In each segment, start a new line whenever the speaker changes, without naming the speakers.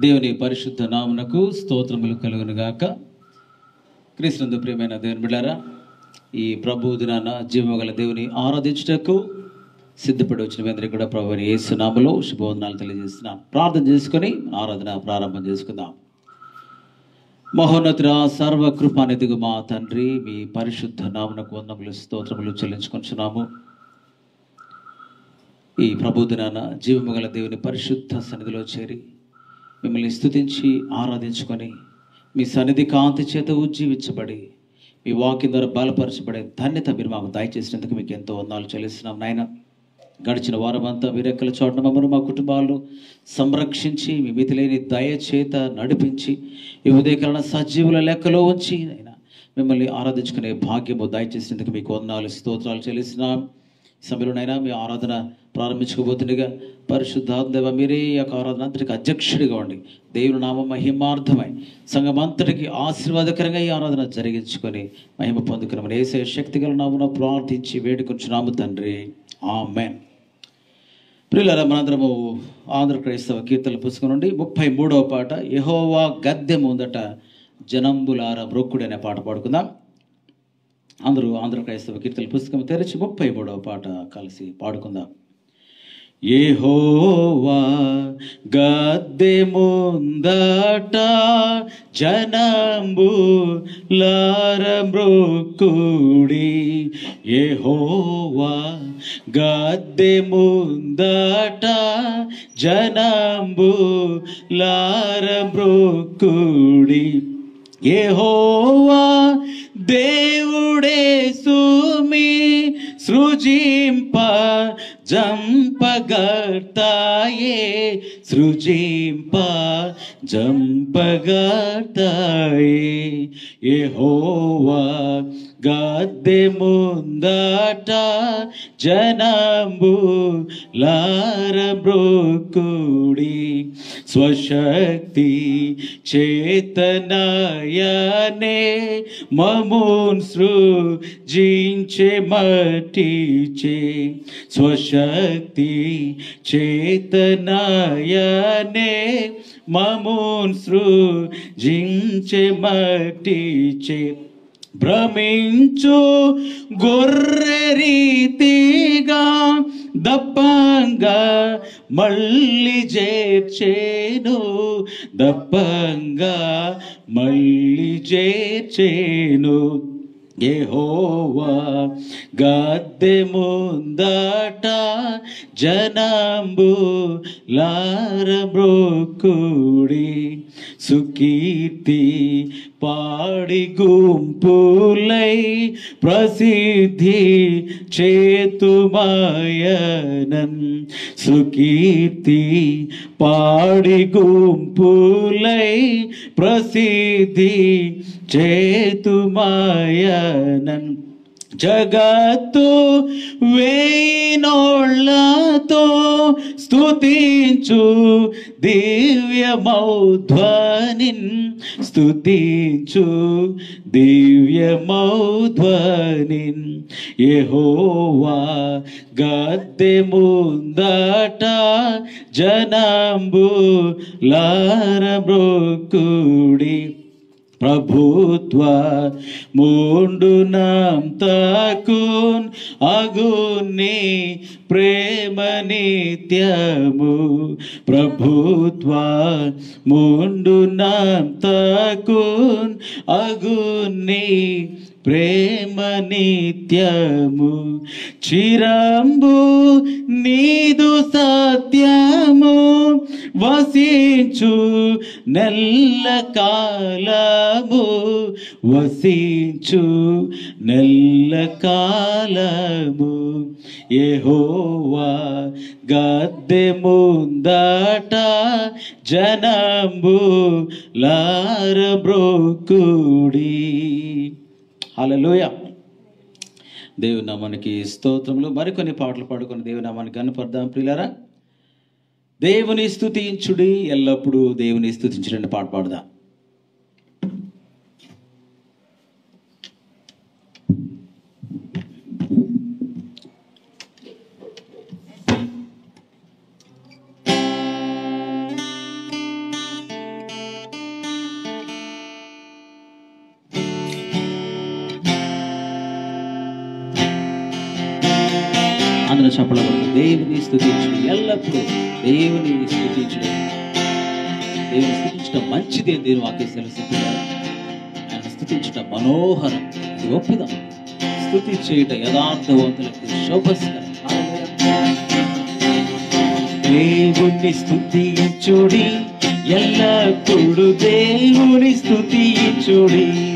దేవుని పరిశుద్ధ నామునకు స్తోత్రములు కలుగునుగాక. క్రీస్తునందు ప్రియమైన దేవుని బిడ్డారా ఈ ప్రభు దినాన జీవగల దేవుని ఆరాధించుటకు సిద్ధపడి వచ్చిన మీ అందరికీ కూడా ప్రభు ఏసునామలో శుభవందనాలు తెలియజేస్తున్నాం. ప్రార్థన చేసుకొని ఆరాధన ప్రారంభం చేసుకుందాం. మహోన్నతుర సర్వకృపానిధిగు మా తండ్రి మీ పరిశుద్ధ నామునకు వందములు స్తోత్రములు చెల్లించుకుంటున్నాము ఈ ప్రభుదినాన జీవము గల దేవుని పరిశుద్ధ సన్నిధిలో చేరి మిమ్మల్ని స్థుతించి ఆరాధించుకొని మీ సన్నిధి కాంతి చేత ఉజ్జీవించబడి మీ వాక్యం ద్వారా బలపరచబడే ధన్యత మీరు మాకు దయచేసినందుకు మీకు ఎంతో వందాలు చెల్లిస్తున్నాం నాయన. గడిచిన వారమంతా మీ రెక్కల మమ్మల్ని మా కుటుంబాలను సంరక్షించి మీ మితిలేని దయ చేత నడిపించి ఈ ఉదయకరణ సజీవుల లెక్కలో ఉంచి ఆయన మిమ్మల్ని ఆరాధించుకునే భాగ్యము దయచేసినందుకు మీకు వందాలు స్తోత్రాలు చెల్లిస్తున్నాం. సమయంలోనైనా మీ ఆరాధన ప్రారంభించుకోబోతుండగా పరిశుద్ధాత్మదేవ మీరే యొక్క ఆరాధన అంతటికి అధ్యక్షుడిగా ఉండి దేవుని నామ మహిమార్థమై సంఘం అంతటికి ఆశీర్వాదకరంగా ఈ ఆరాధన జరిగించుకొని మహిమ పొందుకున్నామని ఏసే శక్తిగల నామున ప్రార్థించి వేడుకొంచున్నాము తండ్రి. ఆమెన్. ప్రియులారా మనందరము ఆంధ్ర క్రైస్తవ కీర్తనల పుస్తకం నుండి ముప్పై మూడవ పాట యహోవా గద్దె ముందట జనంబులార బ్రొక్కుడు అనే పాట పాడుకుందాం. అందరూ ఆంధ్ర క్రైస్తవ కీర్తన పుస్తకం తెరిచి ముప్పై మూడవ పాట కలిసి పాడుకుందాం. యెహోవా గద్దె ముందట జనంబు లారమ్రొక్కుడి యెహోవా గద్దె ముందట జనంబు లారమ్రొక్కుడి యెహోవా దేవుడే సుమి సృజింప జంపగర్తాయే సృజింప జంపగర్తాయే. యెహోవా గద్దె ముందట జనంబు లారబ్రోకుడి స్వశక్తి చేతనయనే మమూన్ సృజించే మటిచే స్వశక్తి చేతనయనే మమూన్ సృజించే మటిచే భ్రమించు గొర్రె రీతిగా దప్పంగా మళ్ళీ చేర్చేను. దప్పంగా మళ్ళీ చేర్చేను. యెహోవా గద్దె ముందట జనంబు లారబ్రోకుడి సుకీర్తి పాడి గుంపులై ప్రసిద్ధి చేతుమాయనన్. సుకీర్తి పాడి గుంపులై ప్రసిద్ధి చేతుమాయనన్. జగత్తు వేణోళ్ళతో స్తుతించు దివ్యమౌధ్వనిన్. స్థుతించు దివ్యమౌధ్వని యెహోవా గద్దె ముందట జనాంబు లారబ్రోకుడి ప్రభుత్వ ముండునాం తాకున్ అగుని ప్రేమ నిత్యము ప్రభుత్వ ముండు తకున్ అగుని ప్రేమ నిత్యము చిరంబు నీదు సత్యము వసించు నెల్ల కాలము వసించు నెల్ల కాలము యెహోవా గద్దె ముందట జనంబు లారబ్రోకుడి హల్లెలూయా. దేవుని నామానికి స్తోత్రములు. మరికొన్ని పాటలు పాడుకొని దేవుని నామానికి కనపడదాం ప్రియులారా. దేవుని స్థుతించుడి ఎల్లప్పుడూ దేవుని స్తుతించుడని పాట పాడదాం. దేవుని స్థితించడం. దేవుని స్థితించడం మంచిది అని నేను వాక్యం తెలుసు ఆయన స్థుతించట మనోహరం. గొప్పదం స్థుతి చేయట యథార్థవంతులకు శోభస్కరం. దేవుణ్ణి స్థుతించుడి. ఎల్లప్పుడూ దేవుని స్థుతించుడి.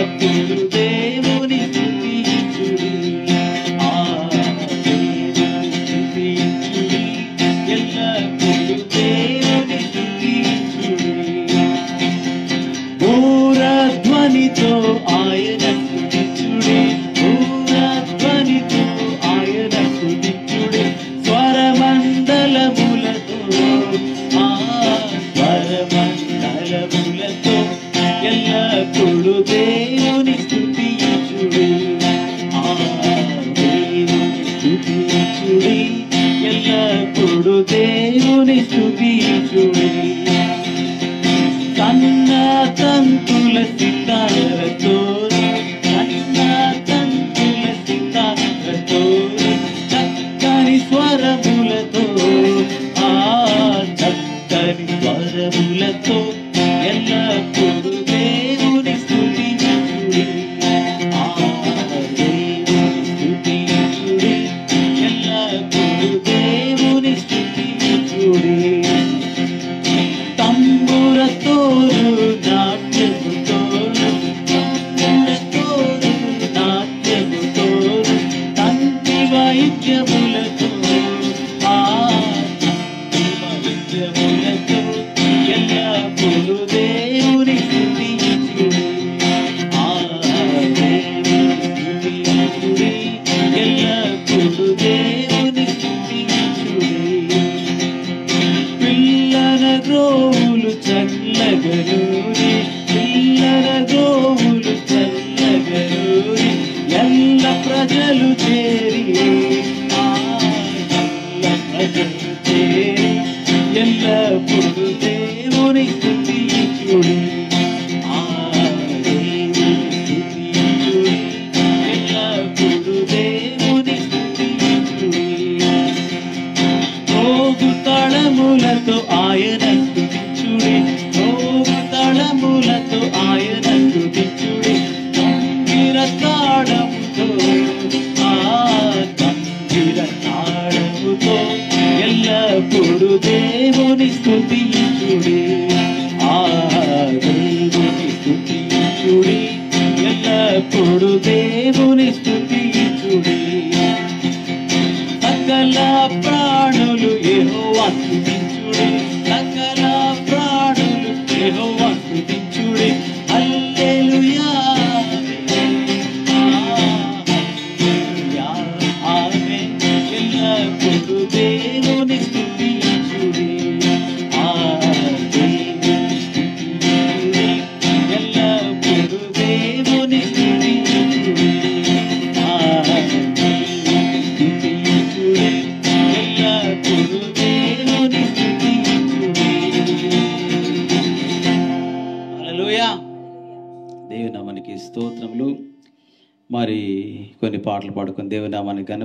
again.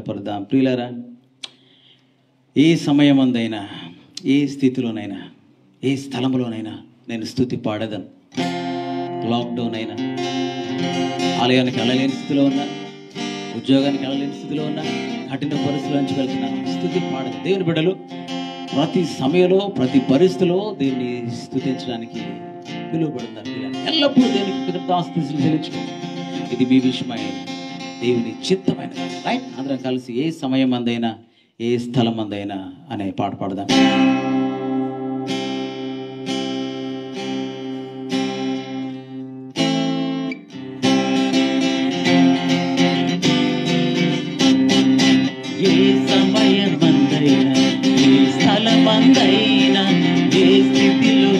నామాన్ని ప్రియులారా ఏ సమయమందైనా ఏ స్థితిలోనైనా ఏ స్థలంలోనైనా నేను స్థుతి పాడదను లాక్డౌన్ అయినా ఆలయానికి వెళ్ళలేని స్థితిలో ఉన్నా ఉద్యోగానికి వెళ్ళలేని స్థితిలో ఉన్నా కఠిన పరిస్థితుల్లోంచి వెళ్తున్నా స్థుతి పాడదు. దేవుని బిడ్డలు ప్రతి సమయంలో ప్రతి పరిస్థితిలో దీన్ని స్థుతించడానికి పిలువబడుతున్నారు. ఎల్లప్పుడూ దేనికి కృతజ్ఞతాస్తుతులు చెల్లించుకోండి. ఇది మీ విషయమై దేవుని చిత్తమైన రైట్ అందరం కలిసి ఏ సమయం అందైనా ఏ స్థలం అందైనా అనే పాట పాడదాం.
ఏ సమయమందైనా ఏ స్థలమందైనా ఏ స్థితిలో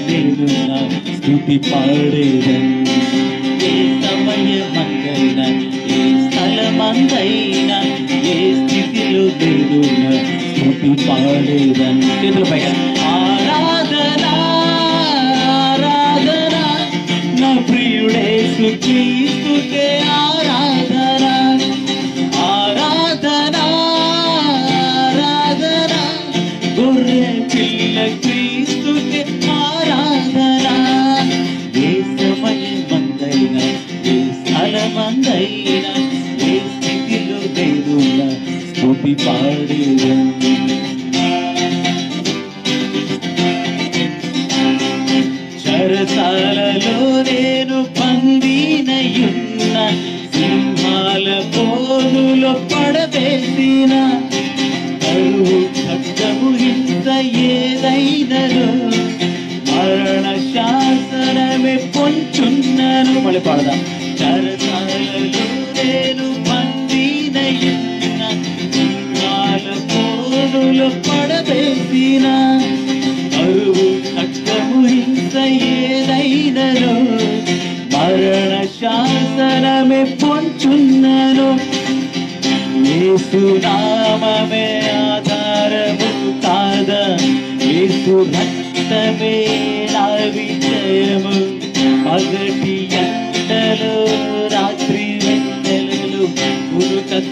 స్థుతి స్థుతి పాడేదన్ చేతుల పైగా ఆరాధన ఆరాధన నా ప్రియుడేసు క్రీస్తుకే ఆరాధన ఆరాధన ఆరాధన గొర్రె పిల్ల క్రీస్తుకి ఆరాధన ఏ సమయమందైనా ఏ స్థలమందైనా ఏ స్థితిలో స్థుతి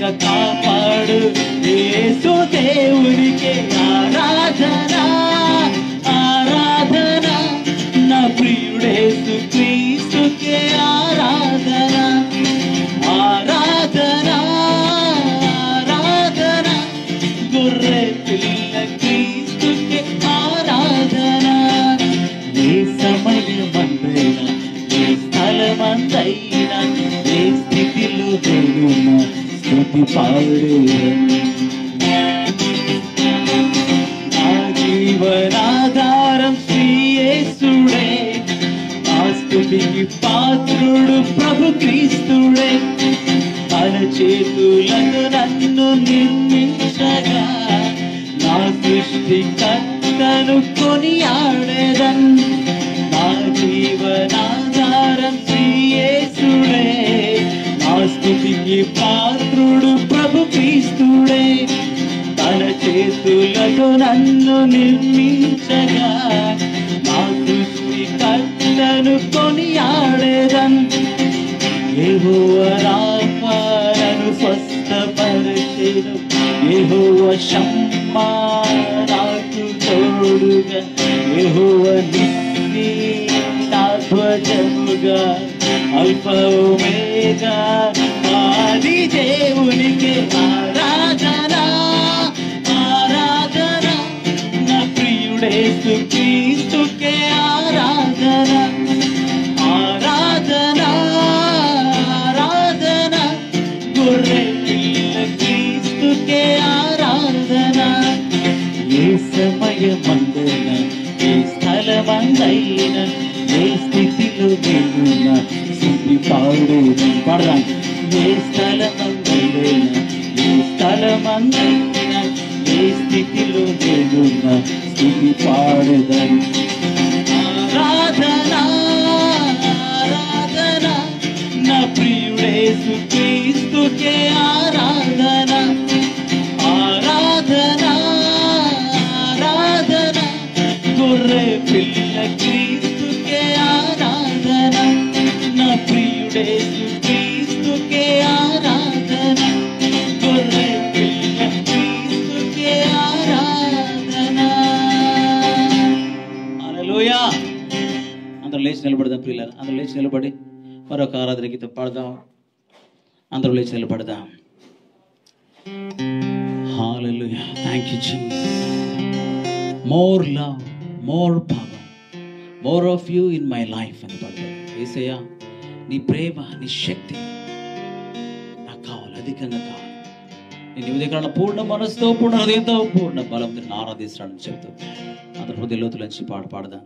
కాపాడు. యేసు దేవునికి ఆరాధన స్థుతి పాడేదను నిర్మించగా నా దృష్టి కట్టను కొని ఆడేదన్ రాఫా నన్ను స్వస్థపరిచెను. యెహోవ నాకు తోడుగా. యెహోవ నిత్తి నా ధ్వజముగా అల్ఫ ఆది దేవునికి ఆరాధన ఆరాధన ప్రియుడేసు క్రీస్తుకే ఆరాధన ఆరాధన ఆరాధన. గొర్రె పిల్ల క్రీస్తుకే ఆరాధన. ఏ సమయమందైన ఏ స్థలమందైన ఏ స్థితిలో నేనున్న స్థితి పాడేది పాడదాం ఏ స్థలమందైన ఏ స్థలమందైన ఏ స్థితిలో నేనున్న స్థితి పాడేదని ఆరాధన ఆరాధన నా ప్రియుడేసు క్రీస్తుకే ఆరాధన
లేచి నిలబడదాం పిల్లలు అందరూ లేచి నిలబడి మరొక ఆరాధన గీతం పాడదాం. అందరూ లేచి నిలబడదాం. Hallelujah thank you Jesus more love more power more of you in my life అని పడతాడు ఏసయ్యా నీ ప్రేమ నీ శక్తి నాకు కావాలి అధికంగా కావాలి. నేను ఉదయకాల పూర్ణ మనసుతో పూర్ణ హృదయంతో పూర్ణ బలంతో ఆరాధిస్తాడని చెప్తూ అందరి హృదయ లోతులోంచి పాట పాడదాం.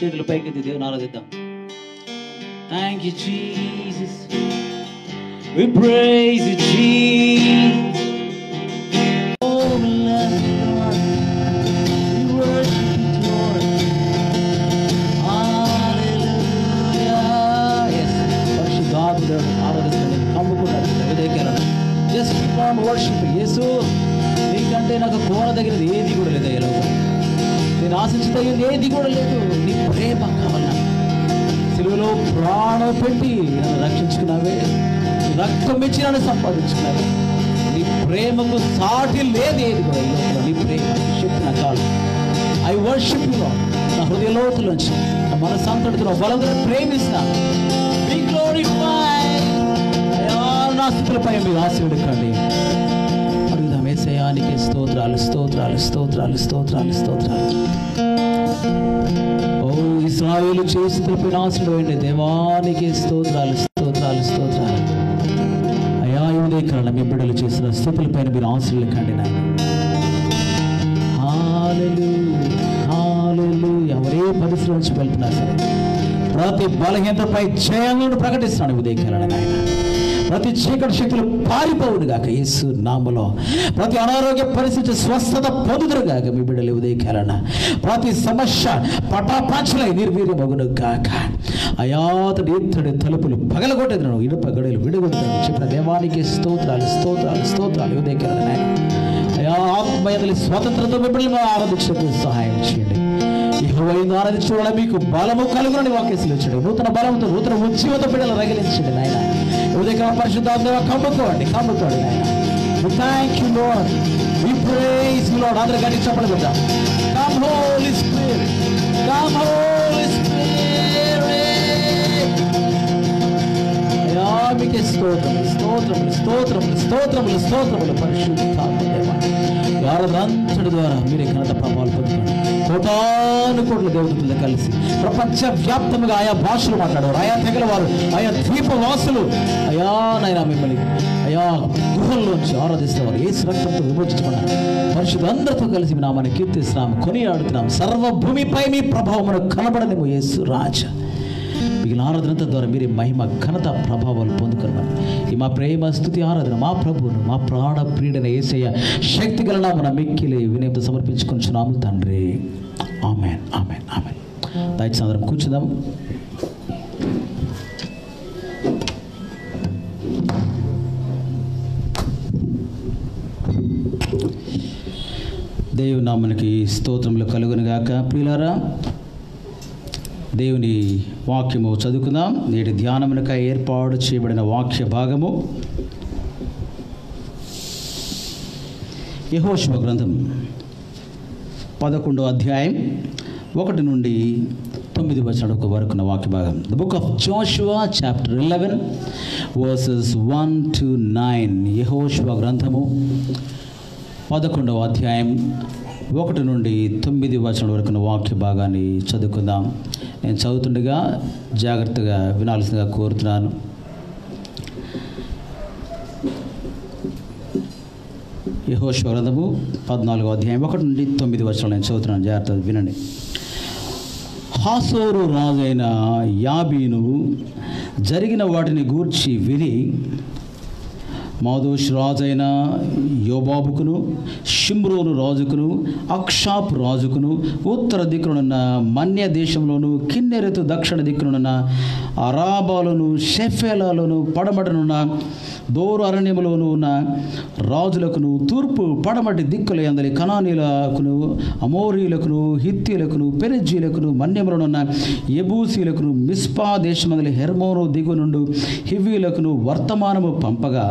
చేతులు పైకి దేవుని ఆరాధిద్దాం
thank you Jesus We praise you,
Jesus. రక్తం నన్ను సంపాదించుకున్నాడు నీ ప్రేమకు సాటి లేదు ఏది కూడా. నీ ప్రేమ చెప్పిన కాదు. ఐ వర్షిప్ యు నా హృదయ లోతులోంచి నా మనసంతటితో బలంగా ప్రేమిస్తా. Be glorified. నా స్థితులపై మీరు ఆశీర్వదించండి. అడుగుదాం ఏసయానికి స్తోత్రాలు స్తోత్రాలు స్తోత్రాలు స్తోత్రాలు స్తోత్రాలు. ఓ ఇస్రాయేలు చేస్తులపై ఆశీర్వదండి దేవానికి స్తోత్రాలు స్తోత్రాలు స్తోత్రాలు. ఉదయకాలం మీ బిడ్డలు చేసిన స్థుతులపైన మీరు ఆశీర్వదించండి నాయన. ఎవరే పరిశ్రమించి వెళ్తున్నారు ప్రతి బలహీనతపై జయాలను ప్రకటిస్తున్నాడు ఉదయకాలను ఆయన ప్రతి చీకటి శక్తులు పారిపోవును గాక యేసు నామలో ప్రతి అనారోగ్య పరిస్థితి స్వస్థత పొందుదురు గాక మీ బిడ్డలు ఉదయకాలన. ప్రతి సమస్య పటాపాంచలై నిర్వీర్యమగును గాక అయాతడి ఎత్తడి తలుపులు పగలగొట్టేదను ఇనుప గడులు విడగొట్టేదని చెప్పిన దేవానికి స్తోత్రాలు స్తోత్రాలు స్తోత్రాలు ఉదయకాలన అయా ఆత్మయతలి స్వాతంత్రంతో మిమ్మల్ని ఆరాధించడానికి సహాయం చేయండి. ఇహోవైందు ఆరాధించడం మీకు బలము కలుగునని వాకేసులు వచ్చాడు నూతన బలంతో నూతన ఉద్యమంతో బిడ్డలు రగిలించండి నాయన. ఉదయకాల పరిశుద్ధాత్మ కమ్ముకోండి కమ్ముకోండి నాయన thank you Lord we praise Lord అందరూ గట్టి చెప్పండి కదా come Holy Spirit come Holy Spirit అయ్యా మీకే స్తోత్రములు స్తోత్రములు స్తోత్రములు స్తోత్రములు స్తోత్రములు పరిశుద్ధాత్మ దేవా ఆరాధనంతటి ద్వారా మీరే ఘనత ప్రభావాలు పొందుకోండి. కోటాను కోట్ల దేవతలతో కలిసి ప్రపంచ వ్యాప్తంగా ఆయా భాషలు మాట్లాడేవారు. ఆయా తెగల వారు ఆయా ద్వీపవాసులు. అయా నాయన మిమ్మల్ని అయా గుహల్లోంచి ఆరాధిస్తున్నారు ఏ రక్తంతో విమోచించమన్నారు పరిశుద్ధందరితో కలిసి మీ నామాన్ని కీర్తిస్తున్నాం కొని ఆడుతున్నాం సర్వభూమిపై మీ ప్రభావం మనకు కనబడలేము యేసు రాజా. మిగిలిన ఆరాధనంత ద్వారా మీరే మహిమ ఘనత ప్రభావాలు పొందుకున్నారు ఈ మా ప్రేమ స్థుతి ఆరాధన మా ప్రభువును మా ప్రాణ ప్రీడన ఏసయ్య శక్తి గల మన మిక్కిలే వినయంతో సమర్పించుకుంటున్నాము తండ్రి. Amen amen amen. దయచేసి అందరం కూర్చుందాం. దేవునామనికి స్తోత్రములు కలుగును ప్రియులారా. దేవుని వాక్యము చదువుకుందాం. నేటి ధ్యానమునకై ఏర్పాటు చేయబడిన వాక్య భాగము. యహోశివ గ్రంథం పదకొండో అధ్యాయం ఒకటి నుండి తొమ్మిది వచనం వరకున్న వాక్య భాగం. The book of Joshua chapter eleven verses one to nine యహోశివ గ్రంథము పదకొండవ అధ్యాయం ఒకటి నుండి తొమ్మిది వచనం వరకు వాక్య భాగాన్ని చదువుకుందాం. నేను చదువుతుండగా జాగ్రత్తగా వినాల్సిందిగా కోరుతున్నాను. యహోశివ గ్రంథము పద్నాలుగో అధ్యాయం ఒకటి నుండి తొమ్మిది వచనాలు నేను చదువుతున్నాను. జాగ్రత్తగా వినండి. హాసోరు రాజైన యాబీను జరిగిన వాటిని గూర్చి విని మాదోష్ రాజైన యోబాబుకును షిమ్రోను రాజుకును అక్షాప్ రాజుకును ఉత్తర దిక్కునున్న మన్య దేశంలోను కిన్నెరెతు దక్షిణ దిక్కునున్న అరాబాలను షెఫేలాలను పడమటనున్న దోరు అరణ్యములోను ఉన్న రాజులకును తూర్పు పడమటి దిక్కుల అందరి కణానీలకును అమోరీలకును హిత్తీలకును పెరెజ్జీలకును మన్యములనున్న ఎబూసీలకును మిస్పా దేశమందలి హెర్మోను దిగు నుండు హివీలకును వర్తమానము పంపగా.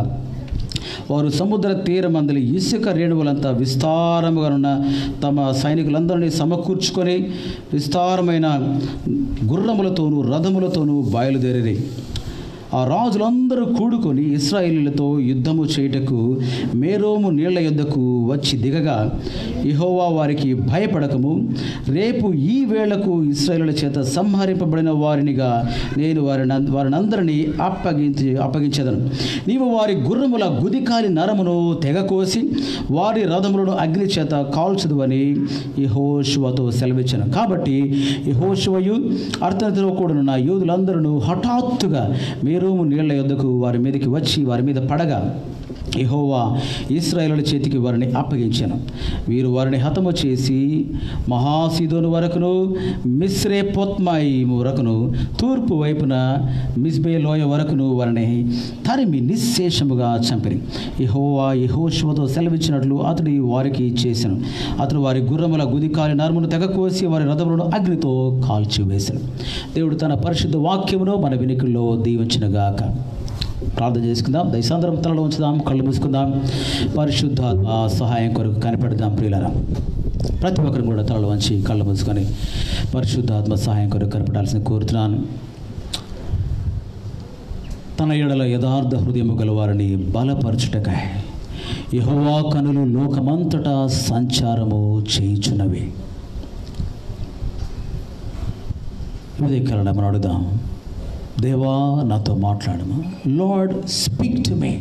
వారు సముద్ర తీరమందలి ఇసుక రేణువులంతా విస్తారముగా ఉన్న తమ సైనికులందరినీ సమకూర్చుకొని విస్తారమైన గుర్రములతోనూ రథములతోనూ బయలుదేరి ఆ రాజులందరూ కూడుకొని ఇస్రాయేలీలతో యుద్ధము చేయుటకు మేరోము నీళ్ళ యుద్ధకు వచ్చి దిగగా ఇహోవా వారికి భయపడకము. రేపు ఈ వేళకు ఇస్రాయేలుల చేత సంహరింపబడిన వారినిగా నేను వారిని వారినందరినీ అప్పగించి అప్పగించేదను. నీవు వారి గుర్రముల గుదికాలి నరమును తెగకోసి వారి రథములను అగ్ని చేత కాల్చుదువని యహోశువతో సెలవిచ్చాను. కాబట్టి యహోశువయు అర్థనతో కూడిన యోధులందరూ హఠాత్తుగా ఏరోము నీళ్ళ యొద్దకు వారి మీదకి వచ్చి వారి మీద పడగా యెహోవా ఇస్రాయేలుల చేతికి వారిని అప్పగించాను. వీరు వారిని హతము చేసి మహాసీదోను వరకును మిస్రే పొత్మాయిము వరకును తూర్పు వైపున మిస్బే లోయ వరకును వారిని తరిమి నిశ్శేషముగా చంపిరి. యహోవా యెహోషువతో సెలవిచ్చినట్లు అతడు వారికి చేశాను. అతడు వారి గుర్రముల గుదికాలి నర్మును తెగకోసి వారి రథములను అగ్నితో కాల్చివేశాను. దేవుడు తన పరిశుద్ధ వాక్యమును మన వినికిల్లో దీవించినగాక. ప్రార్థన చేసుకుందాం. దైశాంతరం తనలో ఉంచుదాం కళ్ళు మూసుకుందాం. పరిశుద్ధాత్మ సహాయం కొరకు కనిపెడదాం ప్రియులరా. ప్రతి ఒక్కరు కూడా తలలో వంచి కళ్ళు మూసుకొని పరిశుద్ధాత్మ సహాయం కొరకు కనపడాల్సిన కోరుతున్నాను. తన ఎడల యథార్థ హృదయము గలవారిని బలపరచుటకాయ యహోవా కనులు లోకమంతటా సంచారము చేయుచున్నవి. ఇదే మనం అడుగుదాం. దేవా నాతో మాట్లాడము? లార్డ్ స్పీక్ టు మీ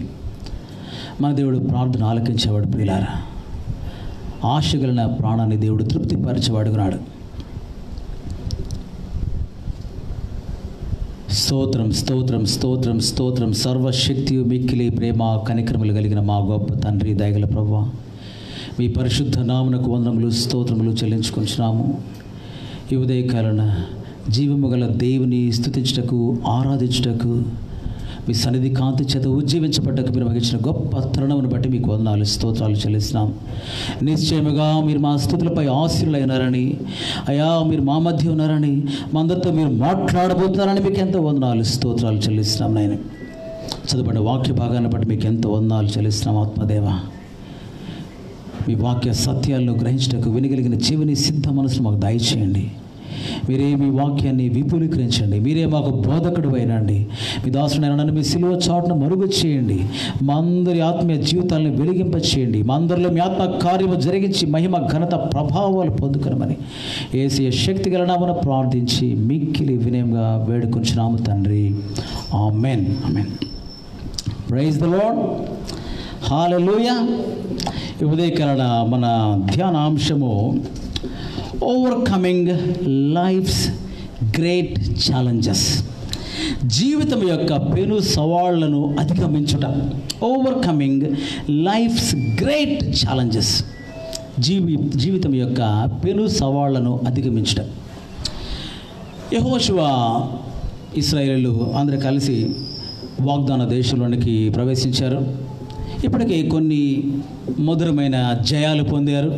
మన దేవుడు ప్రార్థన ఆలకించేవాడు ప్రియులారా. ఆశగలిన ప్రాణాన్ని దేవుడు తృప్తిపరిచేవాడుగున్నాడు. స్తోత్రం స్తోత్రం స్తోత్రం స్తోత్రం. సర్వశక్తి మిక్కిలి ప్రేమ కనిక్రమలు కలిగిన మా గొప్ప తండ్రి దయగల ప్రభా మీ పరిశుద్ధ నామునకు వందనములు స్తోత్రములు చెల్లించుకుంటున్నాము ఈ ఉదయకాలన జీవము గల దేవుని స్థుతించుటకు ఆరాధించుటకు మీ సన్నిధి కాంతి చేత ఉజ్జీవించబడ్డకు మీరు వహించిన గొప్ప తరుణమును బట్టి మీకు వందనాలు స్తోత్రాలు చెల్లిస్తున్నాం. నిశ్చయముగా మీరు మా స్థుతులపై ఆశీర్లైనారని అయా మీరు మా మధ్య ఉన్నారని మా అందరితో మీరు మాట్లాడబోతున్నారని మీకు ఎంతో వందనాలు స్తోత్రాలు చెల్లిస్తున్నాం నేను చదువుబడిన వాక్య భాగాన్ని బట్టి మీకు ఎంతో వందనాలు చెల్లిస్తున్నాం ఆత్మదేవ. మీ వాక్య సత్యాలను గ్రహించటకు వినగలిగిన జీవిని సిద్ధ మనసును మాకు దయచేయండి. మీరే మీ వాక్యాన్ని విపులీకరించండి. మీరే మాకు బోధకుడు అయినండి మీ దాసుడు నన్ను మీ సిలువ చాటును మరుగు చేయండి మా అందరి ఆత్మీయ జీవితాలను వెలిగింప చేయండి మా అందరిలో మీ ఆత్మ కార్యము జరిగించి మహిమ ఘనత ప్రభావాలు పొందుకునమని ఏసీ శక్తి గలనామను ప్రార్థించి మిక్కిలి వినయంగా వేడుకొంచున్నాము తండ్రి. Amen. Amen. Praise the Lord hallelujah ఉదయకరణ మన ధ్యానాంశము ఓవర్కమింగ్ లైఫ్స్ గ్రేట్ ఛాలెంజెస్ జీవితం యొక్క పెను సవాళ్ళను అధిగమించుట. ఓవర్కమింగ్ లైఫ్స్ గ్రేట్ ఛాలెంజెస్ జీవి జీవితం యొక్క పెను సవాళ్ళను అధిగమించుట. యహోశివ ఇస్రాయేలు అందరూ కలిసి వాగ్దాన దేశంలోనికి ప్రవేశించారు. ఇప్పటికే కొన్ని మధురమైన జయాలు పొందారు.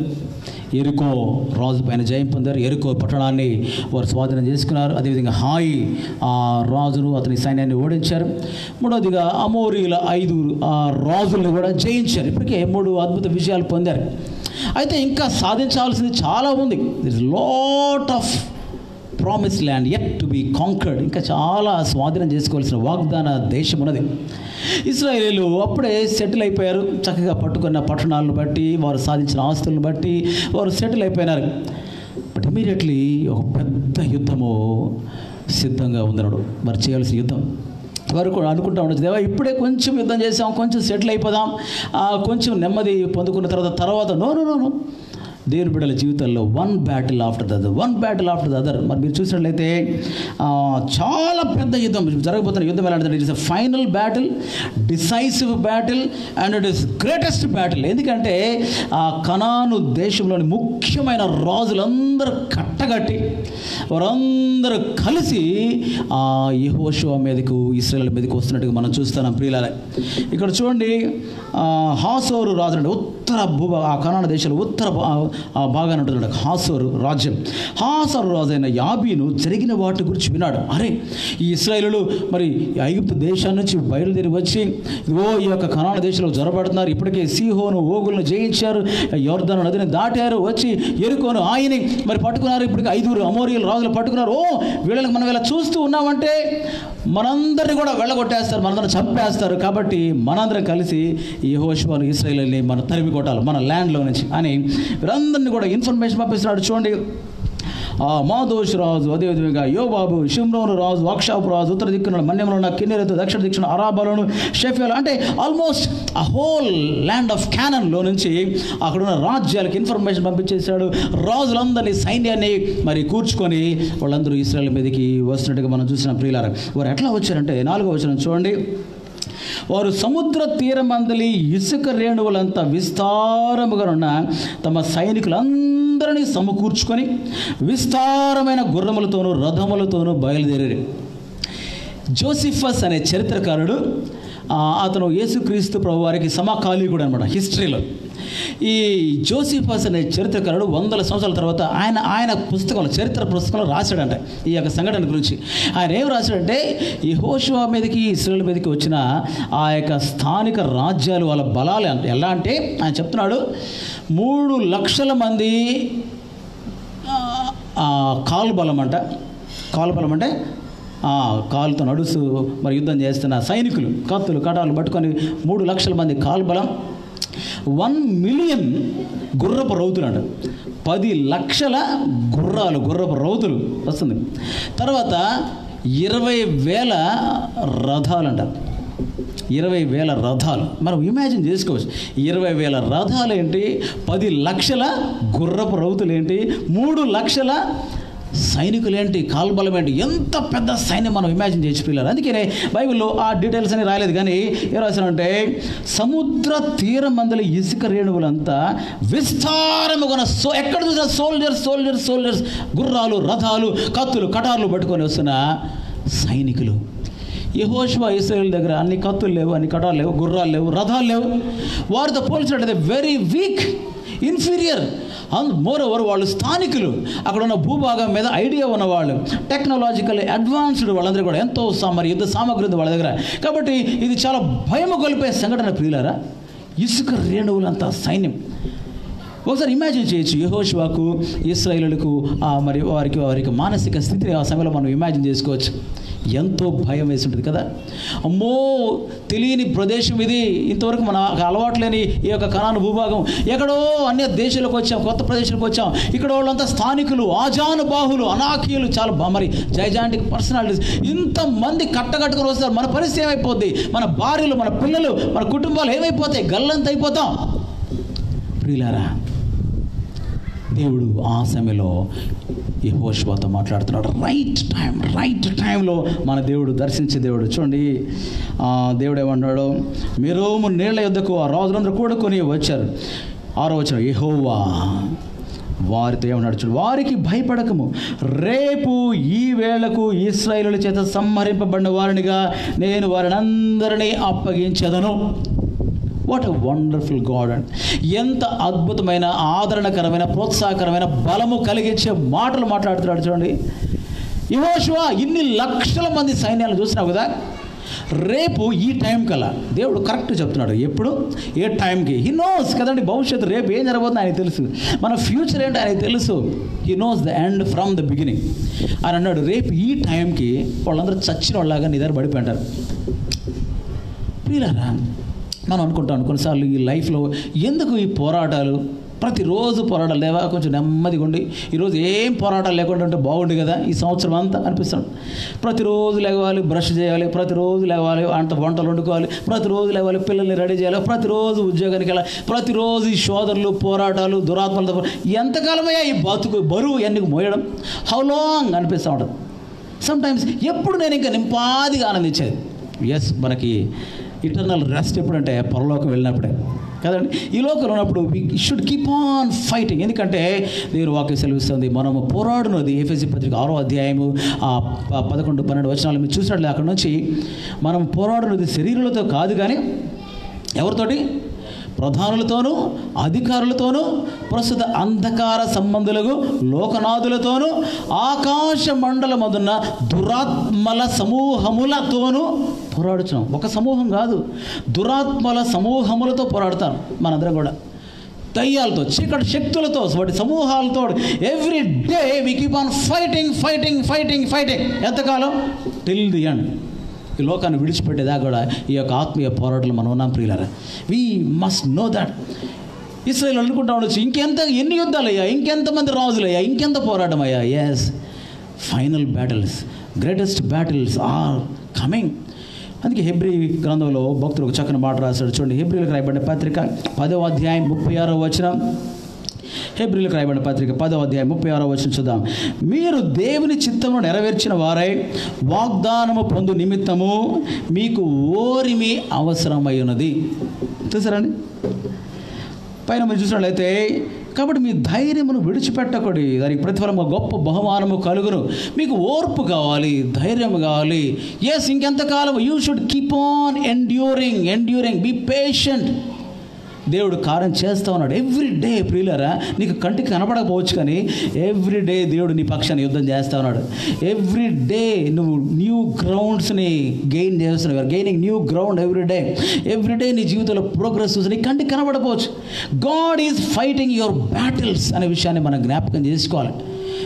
ఎరుకో రాజు పైన జయం పొందారు. ఎరుకో పట్టణాన్ని వారు స్వాధీనం చేసుకున్నారు. అదేవిధంగా హాయి ఆ రాజును అతని సైన్యాన్ని ఓడించారు. మూడవదిగా అమోరీల ఐదు ఆ రాజులను కూడా జయించారు. ఇప్పటికే మూడు అద్భుత విజయాలు పొందారు. అయితే ఇంకా సాధించాల్సింది చాలా ఉంది. This lot of promise land yet to be conquered ఇంకా చాలా స్వాధీనం చేసుకోవాల్సిన వాగ్దాన దేశం ఉన్నది ఇస్రాయేలీలు అప్పుడే సెటిల్ అయిపోయారు. చక్కగా పట్టుకున్న పట్టణాలను బట్టి వారు సాధించిన ఆస్తులను బట్టి వారు సెటిల్ అయిపోయినారు. బట్ ఇమీడియట్లీ ఒక పెద్ద యుద్ధము సిద్ధంగా ఉందన్నాడు మరి చేయాల్సిన యుద్ధం. వారు కూడా అనుకుంటా ఉండొచ్చు. దేవా ఇప్పుడే కొంచెం యుద్ధం చేసాం కొంచెం సెటిల్ అయిపోదాం. కొంచెం నెమ్మది పొందుకున్న తర్వాత తర్వాత నో నో నో. దేవుని బిడ్డల జీవితంలో one battle after the other one battle after the other మరి మీరు చూసినట్లయితే చాలా పెద్ద యుద్ధం. జరగబోతున్న యుద్ధం ఎలాంటిది it is a final battle decisive battle and it is greatest battle ఎందుకంటే ఆ కనాను దేశంలోని ముఖ్యమైన రాజులందరూ కట్టగట్టి వారందరూ కలిసి ఆ యహోషువ మీదకు ఇస్రాయల్ మీదకి వస్తున్నట్టుగా మనం చూస్తున్నాం ప్రియులారా. ఇక్కడ చూడండి హాసోరు రాజు అంటే ఉత్తర భూభా ఆ కనాన దేశంలో ఉత్తర భా- ఆ భాగాన్ని ఉంటుంది హాసోరు రాజ్యం. హాసోరు రాజు అయిన యాబీను జరిగిన వాటి గురించి విన్నాడు. అరే ఈ ఇస్రాయిలు మరి ఐగుప్తు దేశం నుంచి బయలుదేరి వచ్చి ఓ ఈ యొక్క కనాన దేశంలో జొరబడుతున్నారు ఇప్పటికే సీహోను ఓగులను జయించారు యోర్ధను నదిని దాటారు వచ్చి ఎరుకోను ఆయని మరి పట్టుకున్నారు. ఇప్పటికి ఐదుగురు అమోరియలు రాజులు పట్టుకున్నారు. ఓ వీళ్ళని మనం ఇలా చూస్తూ ఉన్నామంటే మనందరిని కూడా వెళ్ళగొట్టేస్తారు మనందరిని చంపేస్తారు. కాబట్టి మనందరం కలిసి ఈ హోషువాను ఇస్రాయల్ని మనం తరిమి కొట్టాలి మన ల్యాండ్లో నుంచి అని వీరందరినీ కూడా ఇన్ఫర్మేషన్ పంపిస్తున్నాడు. చూడండి. ఆ మాధోష్ రాజు అదేవిధంగా యోబాబు షిమ్రోను రాజు వాక్షాపు రాజు ఉత్తర దిక్కున మన్యంలో ఉన్న కిన్నెరతు దక్షిణ దిక్కున అరాబాలను షెఫియాలు అంటే ఆల్మోస్ట్ ఆ హోల్ ల్యాండ్ ఆఫ్ క్యానన్లో నుంచి అక్కడ ఉన్న రాజ్యాలకు ఇన్ఫర్మేషన్ పంపించేశాడు. రాజులందరినీ సైన్యాన్ని మరి కూర్చుకొని వాళ్ళందరూ ఇస్రాయల్ మీదకి వస్తున్నట్టుగా మనం చూసిన ప్రియులారా. వారు ఎట్లా వచ్చారంటే నాలుగో వచ్చిన చూడండి. వారు సముద్ర తీరమందలి ఇసుక రేణువులంతా విస్తారముగా ఉన్న తమ సైనికులందరినీ సమకూర్చుకొని విస్తారమైన గుర్రములతోనూ రథములతోనూ బయలుదేరారు. జోసిఫస్ అనే చరిత్రకారుడు అతను యేసుక్రీస్తు ప్రభు వారికి సమకాలీకుడు అనమాట హిస్టరీలో. ఈ జోసిఫస్ అనే చరిత్రకారుడు వందల సంవత్సరాల తర్వాత ఆయన ఆయన పుస్తకంలో చరిత్ర పుస్తకంలో రాశాడంట ఈ యొక్క సంఘటన గురించి. ఆయన ఏం రాశాడంటే ఈ హోషువా మీదకి ఇస్రాయల్ మీదకి వచ్చిన ఆ యొక్క స్థానిక రాజ్యాలు వాళ్ళ బలాలు ఎలా అంటే ఆయన చెప్తున్నాడు మూడు లక్షల మంది కాలుబలం అంట. కాలుబలం అంటే కాలుతో నడుస్తూ మరి యుద్ధం చేస్తున్న సైనికులు కత్తులు కటాలు పట్టుకొని మూడు లక్షల మంది కాలు బలం వన్ మిలియన్ గుర్రపు రౌతులు అంట. పది లక్షల గుర్రాలు గుర్రపు రౌతులు వస్తుంది. తర్వాత ఇరవై వేల రథాలంట ఇరవై వేల రథాలు. మనం ఇమాజిన్ చేసుకోవచ్చు. ఇరవై వేల రథాలు ఏంటి? పది లక్షల గుర్రపు రౌతులు ఏంటి? మూడు లక్షల సైనికులు ఏంటి? కాల్బలం ఏంటి? ఎంత పెద్ద సైన్యం మనం ఇమాజిన్ చేసి పిల్లలు. అందుకనే బైబిల్లో ఆ డీటెయిల్స్ అని రాలేదు కానీ ఏం రాశారంటే సముద్ర తీరం మందల ఇసుక రేణువులంతా విస్తారముగా సో ఎక్కడ చూసినా సోల్జర్స్ సోల్జర్స్ సోల్జర్స్ గుర్రాలు రథాలు కత్తులు కటార్లు పట్టుకొని వస్తున్న సైనికులు. యహోష్వా ఇస్రాయల్ దగ్గర అన్ని కత్తులు లేవు అన్ని కటాలు లేవు గుర్రాలు లేవు రథాలు లేవు. వారితో పోల్చినట్లయితే very weak inferior. Moreover వాళ్ళు స్థానికులు. అక్కడ ఉన్న భూభాగం మీద ఐడియా ఉన్నవాళ్ళు. టెక్నాలజికల్ అడ్వాన్స్డ్ వాళ్ళందరూ కూడా ఎంతో మరి యుద్ధ సామగ్రి ఉంది వాళ్ళ దగ్గర. కాబట్టి ఇది చాలా భయము గొలిపే సంఘటన ప్రియులారా. ఇసుక రేణువులంతా సైన్యం. ఒకసారి ఇమాజిన్ చేయొచ్చు. యహోష్వాకు ఇస్రాయిలకు మరి వారికి వారికి మానసిక స్థితిని ఆ సమయంలో మనం ఇమాజిన్ చేసుకోవచ్చు. ఎంతో భయం వేసి ఉంటుంది కదా? అమ్మో తెలియని ప్రదేశం ఇది. ఇంతవరకు మన అలవాటు లేని ఈ యొక్క కణాను భూభాగం. ఎక్కడో అన్య దేశాలకు వచ్చాం కొత్త ప్రదేశాలకు వచ్చాం. ఇక్కడ వాళ్ళంతా స్థానికులు ఆజానుబాహులు అనాకీయులు. చాలా బా- మరి జైజాంటిక్ పర్సనాలిటీస్ ఇంతమంది కట్టకట్టుకొని వస్తారు మన పరిస్థితి ఏమైపోద్ది? మన భార్యలు మన పిల్లలు మన కుటుంబాలు ఏమైపోతాయి? గల్లంత అయిపోతాం ప్రియులారా దేవుడు ఆ సమయంలో యహోష్వాతో మాట్లాడుతున్నాడు. రైట్ టైం రైట్ టైంలో మన దేవుడు దర్శించే దేవుడు. చూడండి దేవుడు ఏమన్నాడు మీరు నీళ్ళ యుద్ధకు ఆ రాజులందరూ కూడుకొని వచ్చారు. ఆరో వచ్చిన యహోవా వారితో ఏమన్నాడు చూడు వారికి భయపడకము. రేపు ఈ వేళకు ఇస్రాయిలు చేత సంహరింపబడిన వారినిగా నేను వారిని అందరినీ అప్పగించదను. What a wonderful God and ఎంత అద్భుతమైన ఆదరణకరమైన ప్రోత్సాహకరమైన బలము కలిగించే మాటలు మాట్లాడుతున్నాడు చూడండి. యువోషువా ఇన్ని లక్షల మంది సైన్యాలు చూసినావు కదా? రేపు ఈ టైం కల్లా దేవుడు కరెక్ట్ చెప్తున్నాడు. ఎప్పుడు? ఏ టైంకి హీ నోస్ కదండి భవిష్యత్తు రేపు ఏం జరగబోతుంది ఆయన తెలుసు. మన ఫ్యూచర్ ఏంటో ఆయన తెలుసు. He knows the end from the beginning అని అన్నాడు. రేపు ఈ టైంకి వాళ్ళందరూ చచ్చిన వాళ్ళలాగా నిద్ర పడిపోయింటారు ప్రియులారా మనం అనుకుంటాం. కొన్నిసార్లు ఈ లైఫ్లో ఎందుకు ఈ పోరాటాలు? ప్రతిరోజు పోరాటాలు లేవా? కొంచెం నెమ్మదిగా ఉండి. ఈరోజు ఏం పోరాటాలు లేకుండా ఉంటే బాగుండు కదా? ఈ సంవత్సరం అంతా అనిపిస్తాడు ప్రతిరోజు లేవాలి బ్రష్ చేయాలి ప్రతిరోజు లేవాలి అంత వంటలు వండుకోవాలి ప్రతిరోజు లేవాలి పిల్లల్ని రెడీ చేయాలి ప్రతిరోజు ఉద్యోగానికి వెళ్ళాలి ప్రతిరోజు ఈ సోదరులు పోరాటాలు దురాత్మలతో ఎంతకాలమయ్యా ఈ బతుకు బరువు ఎన్నికి మోయడం? హౌ లాంగ్ అనిపిస్తూ ఉంటుంది. సమ్టైమ్స్ ఎప్పుడు నేను ఇంకా నింపాదిగా ఆనందించేది? ఎస్ మనకి ఇటర్నల్ రెస్ట్ ఎప్పుడంటే పరలోకం వెళ్ళినప్పుడే. కదండి? ఈ లోకంలో ఉన్నప్పుడు షుడ్ కీప్ ఆన్ ఫైటింగ్ ఎందుకంటే దేవుడు వాక్యం సెలవిస్తుంది మనము పోరాడునది. ఏఫెసి పత్రిక ఆరో అధ్యాయము ఆ పదకొండు పన్నెండు వచనాలు మీరు చూసినట్లే అక్కడ నుంచి మనం పోరాడునది శరీరులతో కాదు కానీ ఎవరితోటి? ప్రధానులతోనూ అధికారులతోనూ ప్రస్తుత అంధకార సంబంధులకు లోకనాథులతోనూ ఆకాశ మండలమదున్న దురాత్మల సమూహములతోనూ పోరాడుచున్నాం. ఒక సమూహం కాదు దురాత్మల సమూహములతో పోరాడతాం మనందరం కూడా. దయ్యాలతో చీకటి శక్తులతో వాటి సమూహాలతో every day we keep on fighting fighting fighting fighting ఎంతకాలం? టిల్ ది ఎండ్ ఈ లోకాన్ని విడిచిపెట్టేదాకా కూడా ఈ యొక్క ఆత్మీయ పోరాటంలో మనం ఉన్నాం ప్రియులరా. We must know that Israel అనుకుంటా ఉండొచ్చు. ఇంకెంత ఎన్ని యుద్ధాలయ్యా? ఇంకెంతమంది రాజులయ్యా? ఇంకెంత పోరాటం అయ్యా yes final battles greatest battles are coming అందుకే హెబ్రి గ్రంథంలో భక్తులు ఒక చక్కని మాట రాశాడు. చూడండి హెబ్రిలకు రాయబడిన పత్రిక పదవ అధ్యాయం ముప్పై ఆరో వచనం. హెబ్రిలకు రాయబడిన పత్రిక పదవ అధ్యాయం ముప్పై ఆరో వచ్చిన చూద్దాం. మీరు దేవుని చిత్తమును నెరవేర్చిన వారై వాగ్దానము పొందు నిమిత్తము మీకు ఓరిమి అవసరమై ఉన్నది చూసారండి? పైన మీరు చూసినట్లయితే కాబట్టి మీ ధైర్యమును విడిచిపెట్టకూడదు దానికి ప్రతిఫలం గొప్ప బహుమానము కలుగును. మీకు ఓర్పు కావాలి ధైర్యం కావాలి. ఎస్ ఇంకెంతకాలం you should keep on enduring enduring be patient దేవుడు కార్యం చేస్తూ ఉన్నాడు. ఎవ్రీ డే ప్రియులరా నీకు కంటికి కనపడకపోవచ్చు కానీ ఎవ్రీ డే దేవుడు నీ పక్షాన్ని యుద్ధం చేస్తూ ఉన్నాడు. ఎవ్రీ డే నువ్వు న్యూ గ్రౌండ్స్ని గెయిన్ చేస్తున్నావు. Gaining new ground every day every day నీ జీవితంలో ప్రోగ్రెస్ చూసి నీ కంటికి కనబడపోవచ్చు God is fighting your battles అనే విషయాన్ని మనం జ్ఞాపకం చేసుకోవాలి.